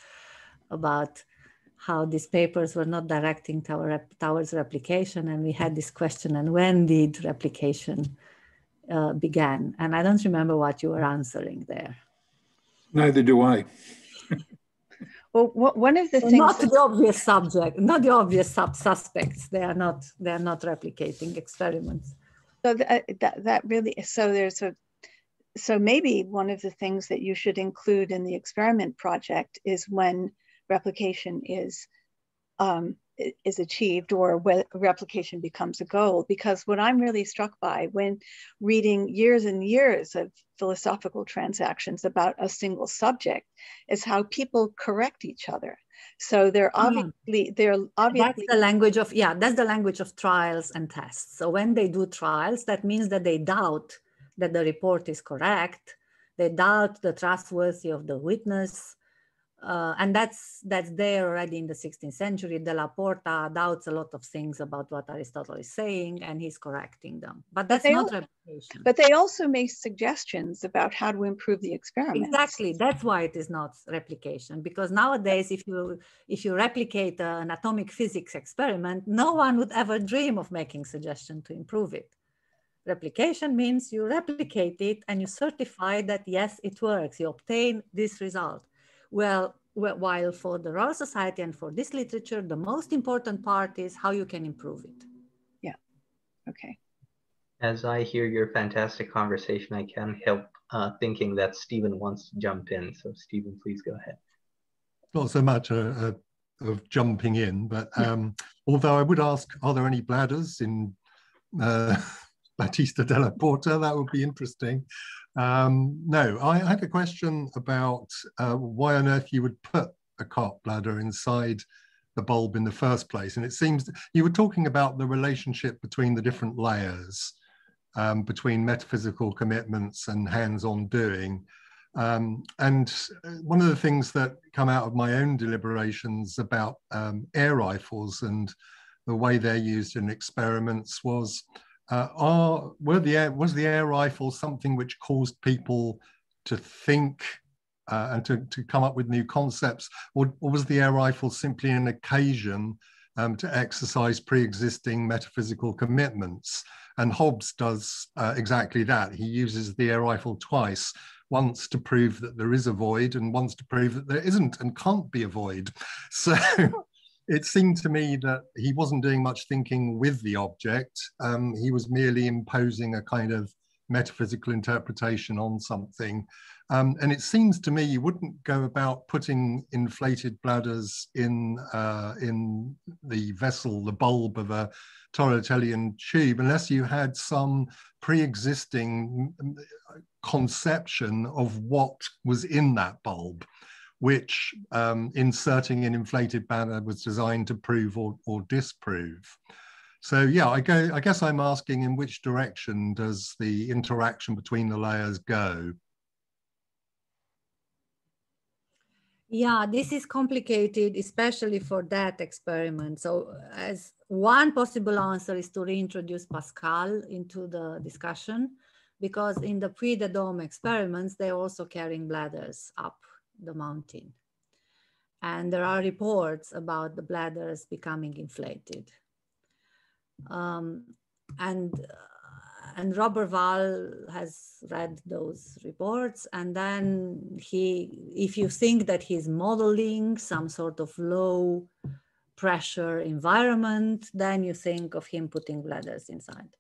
about how these papers were not directing towards replication and we had this question and when did replication uh, began? And i don't remember what you were answering there. Neither do i [LAUGHS] Well, one of the so things not that, the obvious subject, not the obvious sub suspects. They are not. They are not replicating experiments. So that, that that really. So there's a. So maybe one of the things that you should include in the experiment project is when replication is um, is achieved or when replication becomes a goal. Because what I'm really struck by when reading years and years of philosophical transactions about a single subject is how people correct each other. So they're hmm. obviously they're obviously that's the language of yeah that's the language of trials and tests. So when they do trials, that means that they doubt that the report is correct. They doubt the trustworthy of the witness uh, and that's that's there already in the 16th century. Della Porta doubts a lot of things about what Aristotle is saying, and he's correcting them. But that's but not also, replication. But they also make suggestions about how to improve the experiment. Exactly. That's why it is not replication. Because nowadays, if you if you replicate an atomic physics experiment, no one would ever dream of making suggestion to improve it. Replication means you replicate it and you certify that yes, it works. You obtain this result well, while for the Royal Society and for this literature, the most important part is how you can improve it. Yeah, okay. As I hear your fantastic conversation, I can't help uh, thinking that Stephen wants to jump in. So Stephen, please go ahead. Not so much a, a, of jumping in, but um, although I would ask, are there any bladders in uh, [LAUGHS] Battista della Porta? That would be interesting. Um, no, I had a question about uh, why on earth you would put a carp bladder inside the bulb in the first place. And it seems you were talking about the relationship between the different layers, um, between metaphysical commitments and hands-on doing. Um, and uh, one of the things that come out of my own deliberations about um, air rifles and the way they're used in experiments was uh, are were the air, was the air rifle something which caused people to think uh, and to, to come up with new concepts, or, or was the air rifle simply an occasion um, to exercise pre-existing metaphysical commitments? And Hobbes does uh, exactly that. He uses the air rifle twice, once to prove that there is a void and once to prove that there isn't and can't be a void. [LAUGHS] So it seemed to me that he wasn't doing much thinking with the object. Um, he was merely imposing a kind of metaphysical interpretation on something. Um, and it seems to me you wouldn't go about putting inflated bladders in, uh, in the vessel, the bulb of a Torricellian tube, unless you had some pre-existing conception of what was in that bulb which um, inserting an inflated banner was designed to prove or, or disprove. So yeah, I go. I guess I'm asking in which direction does the interaction between the layers go? Yeah, this is complicated, especially for that experiment. So as one possible answer is to reintroduce Pascal into the discussion, because in the Puy-de-Dôme experiments, they're also carrying bladders up the mountain. And there are reports about the bladders becoming inflated. Um, and uh, and Roberval has read those reports, and then he, if you think that he's modeling some sort of low pressure environment, then you think of him putting bladders inside.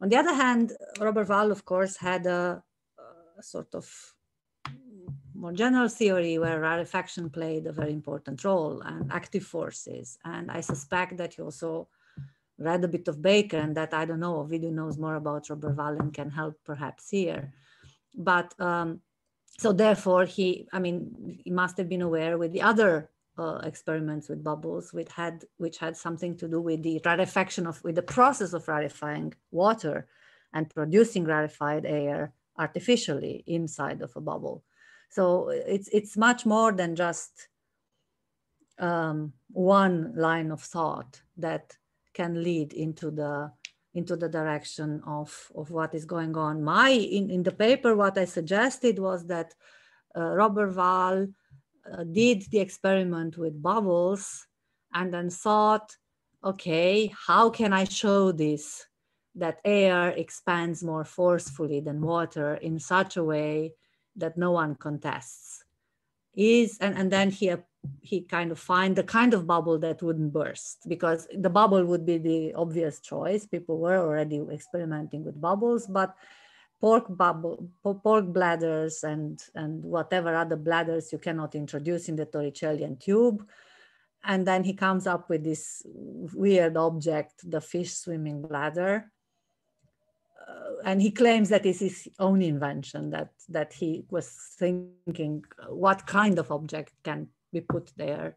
On the other hand, Roberval, of course, had a, a sort of more general theory where rarefaction played a very important role and active forces. And I suspect that he also read a bit of Bacon that I don't know, Ovidiu knows more about Roberval and can help perhaps here. But um, so therefore he, I mean, he must have been aware with the other uh, experiments with bubbles which had, which had something to do with the rarefaction of, with the process of rarefying water and producing rarefied air artificially inside of a bubble. So it's it's much more than just um, one line of thought that can lead into the into the direction of, of what is going on. My in, in the paper, what I suggested was that uh, Roberval uh, did the experiment with bubbles and then thought, okay, how can I show this? That air expands more forcefully than water in such a way that no one contests is and, and then he he kind of find the kind of bubble that wouldn't burst because the bubble would be the obvious choice. People were already experimenting with bubbles, but pork bubble, pork bladders and, and whatever other bladders you cannot introduce in the Torricellian tube. And then he comes up with this weird object, the fish swimming bladder. Uh, and he claims that it's his own invention, that, that he was thinking what kind of object can be put there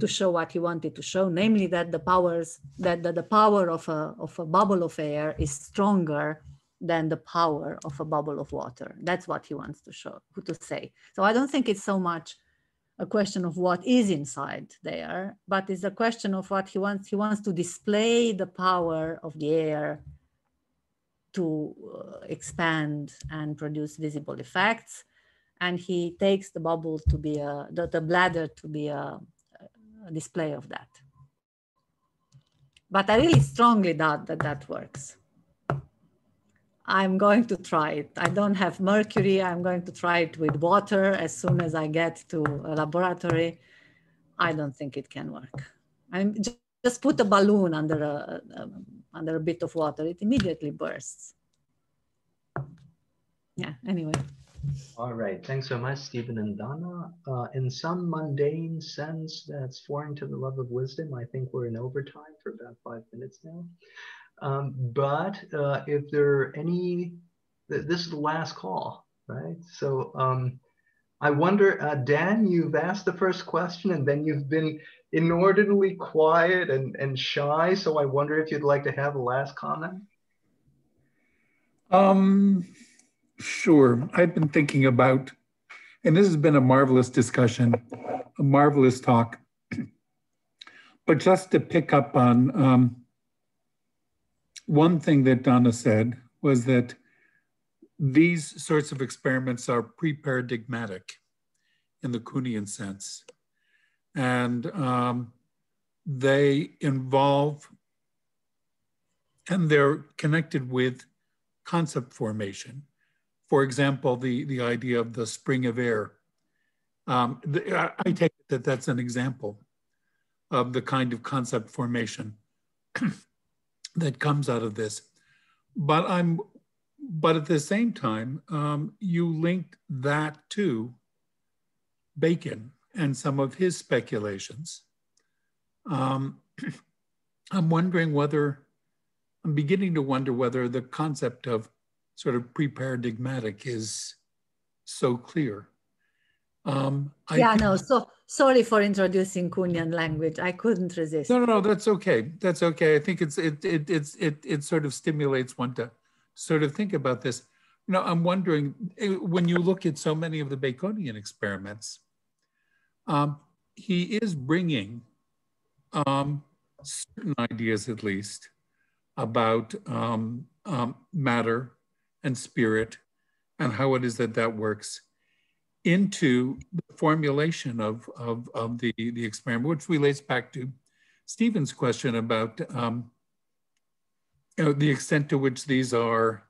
to show what he wanted to show, namely that the powers, that, that the power of a, of a bubble of air is stronger than the power of a bubble of water. That's what he wants to show, to say. So I don't think it's so much a question of what is inside there, but it's a question of what he wants. He wants to display the power of the air to uh, expand and produce visible effects. And he takes the bubble to be a, the, the bladder to be a, a display of that. But I really strongly doubt that that works. I'm going to try it. I don't have mercury. I'm going to try it with water as soon as I get to a laboratory. I don't think it can work. I'm just, put a balloon under a, um, under a bit of water. It immediately bursts. Yeah, anyway. All right, thanks so much, Stephen and Dana. Uh, in some mundane sense that's foreign to the love of wisdom, I think we're in overtime for about five minutes now. Um, but uh, if there are any, this is the last call, right? So um, I wonder, uh, Dan, you've asked the first question and then you've been inordinately quiet and, and shy. So I wonder if you'd like to have a last comment. Um, sure. I've been thinking about, and this has been a marvelous discussion, a marvelous talk. [CLEARS THROAT] but just to pick up on um, one thing that Donna said was that these sorts of experiments are pre-paradigmatic in the Kuhnian sense. And um, they involve, and they're connected with concept formation. For example, the, the idea of the spring of air. Um, the, I, I take it that that's an example of the kind of concept formation [CLEARS THROAT] that comes out of this. But I'm, but at the same time, um, you linked that to Bacon and some of his speculations. Um, [CLEARS THROAT] I'm wondering whether, I'm beginning to wonder whether the concept of sort of pre-paradigmatic is so clear. Um, yeah, no, so sorry for introducing Kuhnian language. I couldn't resist. No, no, no, that's okay. That's okay. I think it's it it it's it it sort of stimulates one to sort of think about this. You know, I'm wondering eh, when you look at so many of the Baconian experiments, um, he is bringing um, certain ideas, at least, about um, um, matter and spirit and how it is that that works into the formulation of, of, of the, the experiment, which relates back to Stephen's question about um, you know, the extent to which these are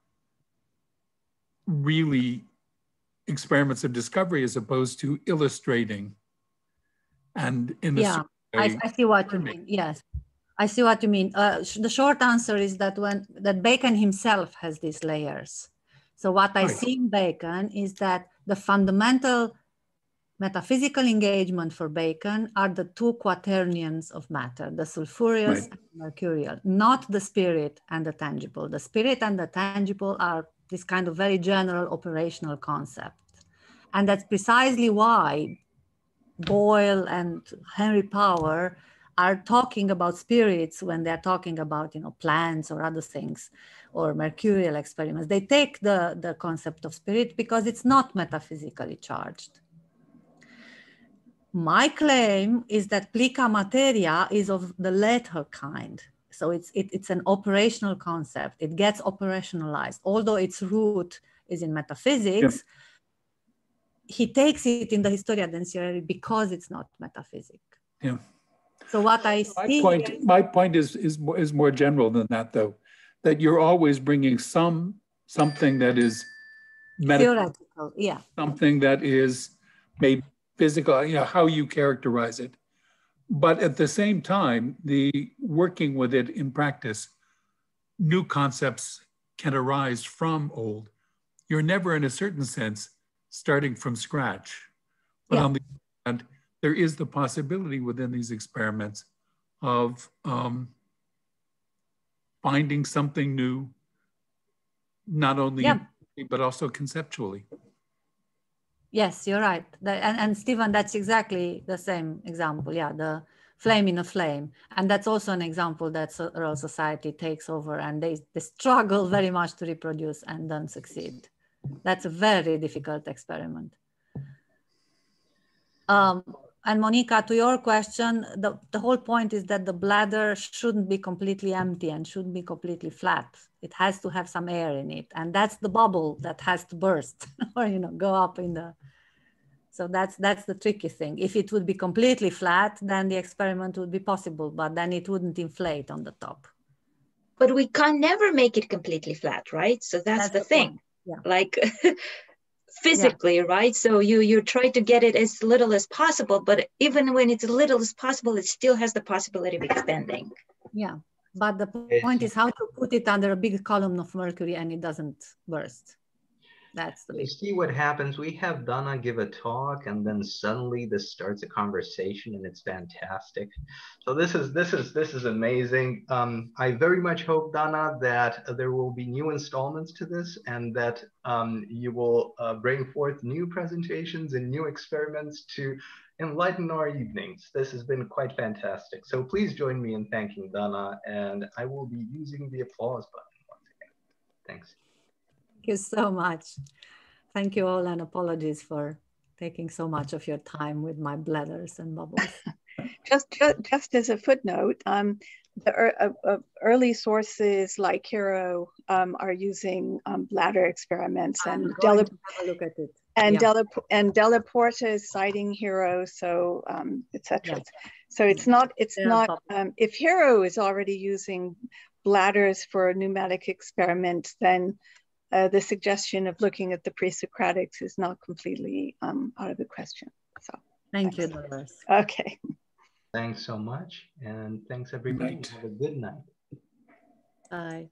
really experiments of discovery as opposed to illustrating. And in yeah I, I, see what you mean yes. I see what you mean. Uh, the short answer is that when that Bacon himself has these layers. So what i right. see in Bacon is that the fundamental metaphysical engagement for Bacon are the two quaternions of matter, the sulphureous right. and mercurial, not the spirit and the tangible. The spirit and the tangible are this kind of very general operational concept. And that's precisely why Boyle and Henry Power are talking about spirits when they're talking about you know plants or other things or mercurial experiments. They take the, the concept of spirit because it's not metaphysically charged. My claim is that plica materiae is of the latter kind. So it's, it, it's an operational concept. It gets operationalized. Although its root is in metaphysics, yeah. he takes it in the Historia Densi et Rari because it's not metaphysic. Yeah. So what I my see point, here, my point is, is, is more general than that though that you're always bringing some something that is theoretical, yeah, something that is maybe physical, you know, how you characterize it. But at the same time, the working with it in practice, new concepts can arise from old. You're never, in a certain sense, starting from scratch. But yeah. on the other hand, there is the possibility within these experiments of um, finding something new, not only yeah. but also conceptually. Yes, you're right. and, and Stephen, that's exactly the same example. Yeah, the flame in a flame. And that's also an example that Royal Society takes over and they, they struggle very much to reproduce and don't succeed. That's a very difficult experiment. Um, and Monica, to your question, the, the whole point is that the bladder shouldn't be completely empty and shouldn't be completely flat. It has to have some air in it. And that's the bubble that has to burst [LAUGHS] or, you know, go up in the, so that's, that's the tricky thing. If it would be completely flat, then the experiment would be possible, but then it wouldn't inflate on the top. But we can never make it completely flat, right? So that's, that's the, the thing. Yeah. Like [LAUGHS] physically, yeah. right? So you you try to get it as little as possible, but even when it's little as possible, it still has the possibility of expanding. Yeah, but the point is how to put it under a big column of mercury and it doesn't burst. That's the big. You see what happens. We have Dana give a talk, and then suddenly this starts a conversation, and it's fantastic. So this is this is this is amazing. Um, I very much hope Dana that there will be new installments to this, and that um, you will uh, bring forth new presentations and new experiments to enlighten our evenings. This has been quite fantastic. So please join me in thanking Dana, and I will be using the applause button once again. Thanks. Thank you so much. Thank you all and apologies for taking so much of your time with my bladders and bubbles. [LAUGHS] just, just, just as a footnote, um, the uh, uh, early sources like Hero um, are using um, bladder experiments and Della, look at it. And, yeah. Della, and Della Porta is citing Hero, so um, etc. Yeah. So it's not, it's yeah, not, um, if Hero is already using bladders for a pneumatic experiments, then uh, the suggestion of looking at the pre-Socratics is not completely um, out of the question. So thank thanks. you, Dolores. Okay. Thanks so much, and thanks everybody. Have a good night. Bye.